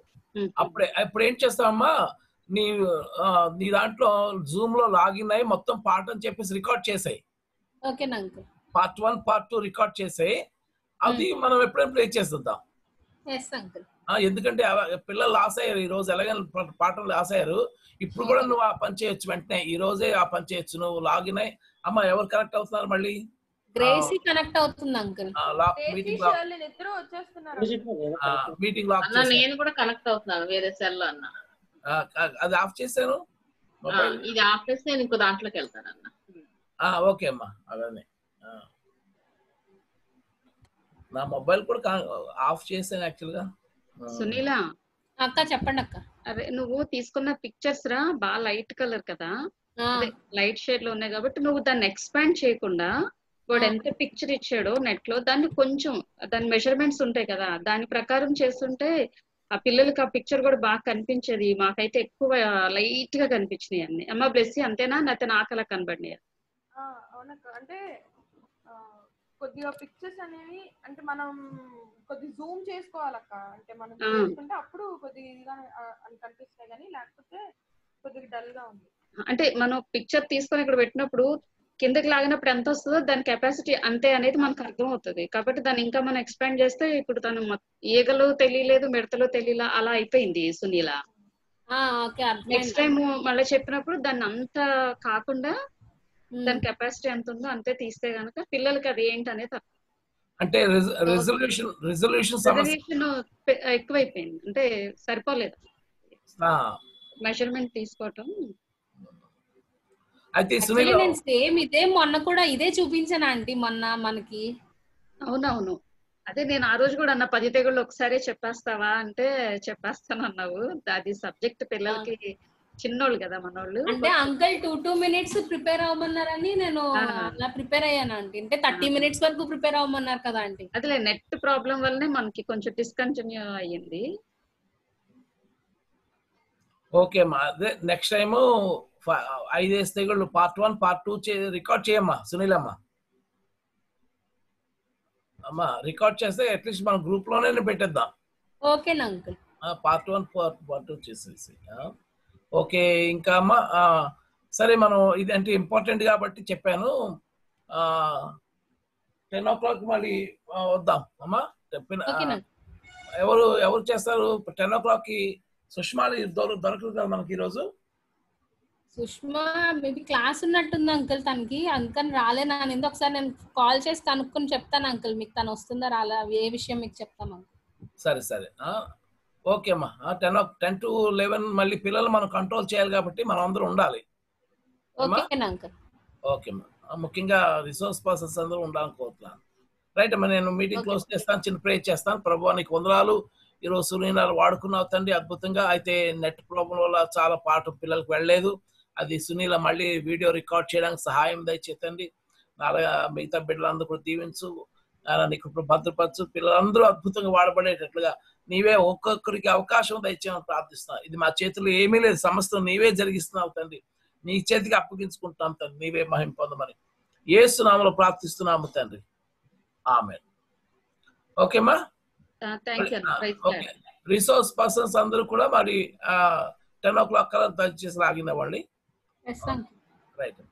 అప్పుడే అప్పుడు ఏం చేస్తావమ్మా? నీ నీ దాంట్లో జూమ్లో లాగిన్ అయ్యి మొత్తం పాఠం చెప్పేసి రికార్డ్ చేసాయి. Okay uncle part one part two record చేసాయి. అది మనం ఎప్పుడైనా ప్లే చేస్తుందాం ఎస్ అంకుల్. ఎందుకంటే పిల్లలు లాస్ అయ్యారు ఈ రోజు ఎలాగైనా పా- పాఠం లాస్ అయ్యారు ఇప్పుడు కూడా నువ్వు ఆ పని చేయొచ్చు వెంటనే. ఈ రోజే ఆ పని చేయొచ్చు. నువ్వు లాగిన్ అయ్యి అమ్మ ఎవరు కనెక్ట్ అవుతున్నారు మళ్ళీ? గ్రేసీ కనెక్ట్ అవుతుంది అంకుల్. మీటింగ్ షర్లిన్ ఇద్దరు వచ్చేస్తున్నారు మీటింగ్ లాక్ అన్న నేను కూడా కనెక్ట్ అవుతున్నాను వేరే సెల్లో అన్న అది ఆఫ్ చేశాను ఇది ఆపేసి నేను ఇంకో దాంట్లోకి వెళ్తాను అన్న. ఆ, ఓకే అమ్మా. అలానే. నా మొబైల్ కూడా ఆఫ్ చేశాను యాక్చువల్గా. సునీల. అక్క చెప్పండి అక్క. అరే నువ్వు తీసుకున్న పిక్చర్స్ రా బాగా లైట్ కలర్ కదా. లైట్ షేడ్లో ఉన్నాయి కాబట్టి నువ్వు దాన్ని ఎక్స్పాండ్ చేయకుండా వాడు ఎంత పిక్చర్ ఇచ్చాడో నెట్లో దాన్ని కొంచెం దాని మెజర్మెంట్స్ ఉంటాయి కదా దాని ప్రకారం చేస్తుంటే ఆ పిల్లలకి ఆ పిక్చర్ కూడా బాగా కనిపించేది. మాకైతే ఎక్కువ లైట్గా కనిపించినాయి అన్ని. అమ్మ బ్లెస్సి అంతేనా? లేకపోతే నాకలా కనబడినాయి? అవునక్క. అంటే కొద్దిగా పిక్చర్స్ అనేవి అంటే మనం కొద్ది జూమ్ చేసుకోవాలక్క. అంటే మనం. చేసుకుంటే అప్పుడు కొద్దిగా కనిపిస్తాయి కానీ లేకపోతే కొద్దిగా డల్గా ఉంది. అంటే మనం పిక్చర్ తీసుకొని ఇక్కడ పెట్టినప్పుడు కిందకి లాగినప్పుడు ఎంత వస్తుందో దాని కెపాసిటీ అంతే అనేది మనకు అర్థం అవుతుంది కాబట్టి దాన్ని ఇంకా మనం ఎక్స్పాండ్ చేస్తే ఇప్పుడు తను ఈగలు తెలియలేదు మిడతలు తెలియలా అలా అయిపోయింది సునీల. ఓకే నెక్స్ట్ టైం మళ్ళీ చెప్పినప్పుడు దాన్ని అంత కాకుండా దాని కెపాసిటీ ఎంత ఉందో అంతే తీస్తే గనక పిల్లలకి అది ఏంటి అనేది. అంటే రెజల్యూషన్ రెజల్యూషన్ పె- ఎక్కువైపోయింది. అంటే సరిపోలేదు. ఆ, మెజర్మెంట్ తీసుకోవటం. అయితే నేను సేమ్ ఇదే మొన్న కూడా ఇదే చూపించాను ఆంటీ మొన్న మనకి. అవునవును. అదే నేను ఆ రోజు కూడా అన్న పది తెగుళ్ళు ఒకసారి చెప్పేస్తావా అంటే చెప్పేస్తాను అన్నావు అది సబ్జెక్ట్ పిల్లలకి చిన్నోళ్ళు కదా మనోళ్ళు. అంటే uncle two two minutes prepare అవ్వమన్నారని నేను. అలా ప్రిపేర్ అయ్యాను ఆంటీ. అంటే థర్టీ మినిట్స్ వరకు ప్రిపేర్ అవ్వమన్నారు కదా ఆంటీ. అదిలే నెట్ ప్రాబ్లం వల్లనే మనకి కొంచెం డిస్కంటిన్యూ అయ్యింది. ఓకే అమ్మా అదే నెక్స్ట్ టైం ఐదేసి తెగుళ్ళు part one part two record చేయమ్మా సునీల్ అమ్మా అమ్మా రికార్డ్ చేస్తే అట్లీస్ట్ మన గ్రూప్లోనే పెట్టేద్దాం. ఓకేనా uncle? Part one part part two చేసేసి ఆ? ఓకే ఇంకా అమ్మా సరే మనం ఇది అంటే ఇంపార్టెంట్ కాబట్టి చెప్పాను. టెన్ ఓ క్లాక్ మళ్ళీ వద్దాం. అమ్మా చెప్పిన ఎవరు ఎవరు చేస్తారు? టెన్ ఓ క్లాక్కి సుష్మాలి దొర దొరకదు కదా మనకి ఈరోజు? సుష్మా మేబీ క్లాస్ ఉన్నట్టుంది అంకుల్ తనకి. అందుకని రాలే నానింది ఒకసారి నేను కాల్ చేసి కనుక్కొని చెప్తాను అంకుల్. మీకు తను వస్తుందా రాలా? ఏ విషయం మీకు చెప్తాం అంకుల్. సరే సరే. ఓకే అమ్మా. Ten o ten to eleven మళ్ళీ పిల్లలు మనం కంట్రోల్ చేయాలి కాబట్టి మనం అందరూ ఉండాలి. ఓకే అమ్మా. ముఖ్యంగా రిసోర్స్ పర్సన్స్ అందరూ ఉండాలని కోరుతున్నాను. రైట్ అమ్మా నేను మీటింగ్ క్లోజ్ చేస్తాను చిన్న ప్రే చేస్తాను. ప్రభు నీకు వందనాలు. ఈరోజు సునీనాలు వాడుకున్నావు తండ్రి అద్భుతంగా. అయితే నెట్ ప్రాబ్లం వల్ల చాలా పాట పిల్లలకు వెళ్ళలేదు. అది సునీల మళ్ళీ వీడియో రికార్డ్ చేయడానికి సహాయం దయచేతండి అలాగా మిగతా బిడ్డలందరూ కూడా దీవించు. నీకు భద్రపరచు. పిల్లలందరూ అద్భుతంగా వాడబడేటట్లుగా నీవే ఒక్కొక్కరికి అవకాశం దయచేయమని ప్రార్థిస్తున్నాను ఇది మా చేతుల్లో ఏమీ లేదు. సమస్తం నీవే జరిగిస్తున్నావు తండ్రి. నీ చేతికి అప్పగించుకుంటాం తండ్రి. నీవే మహిం పొందమని ఏసునామలో ప్రార్థిస్తున్నాము తండ్రి. ఆమె ఓకేమా? రిసోర్స్ పర్సన్స్ అందరూ కూడా మరి టెన్ ఓ క్లాక్ కల్లా దయచేసి లాగిన వాళ్ళని. రైట్.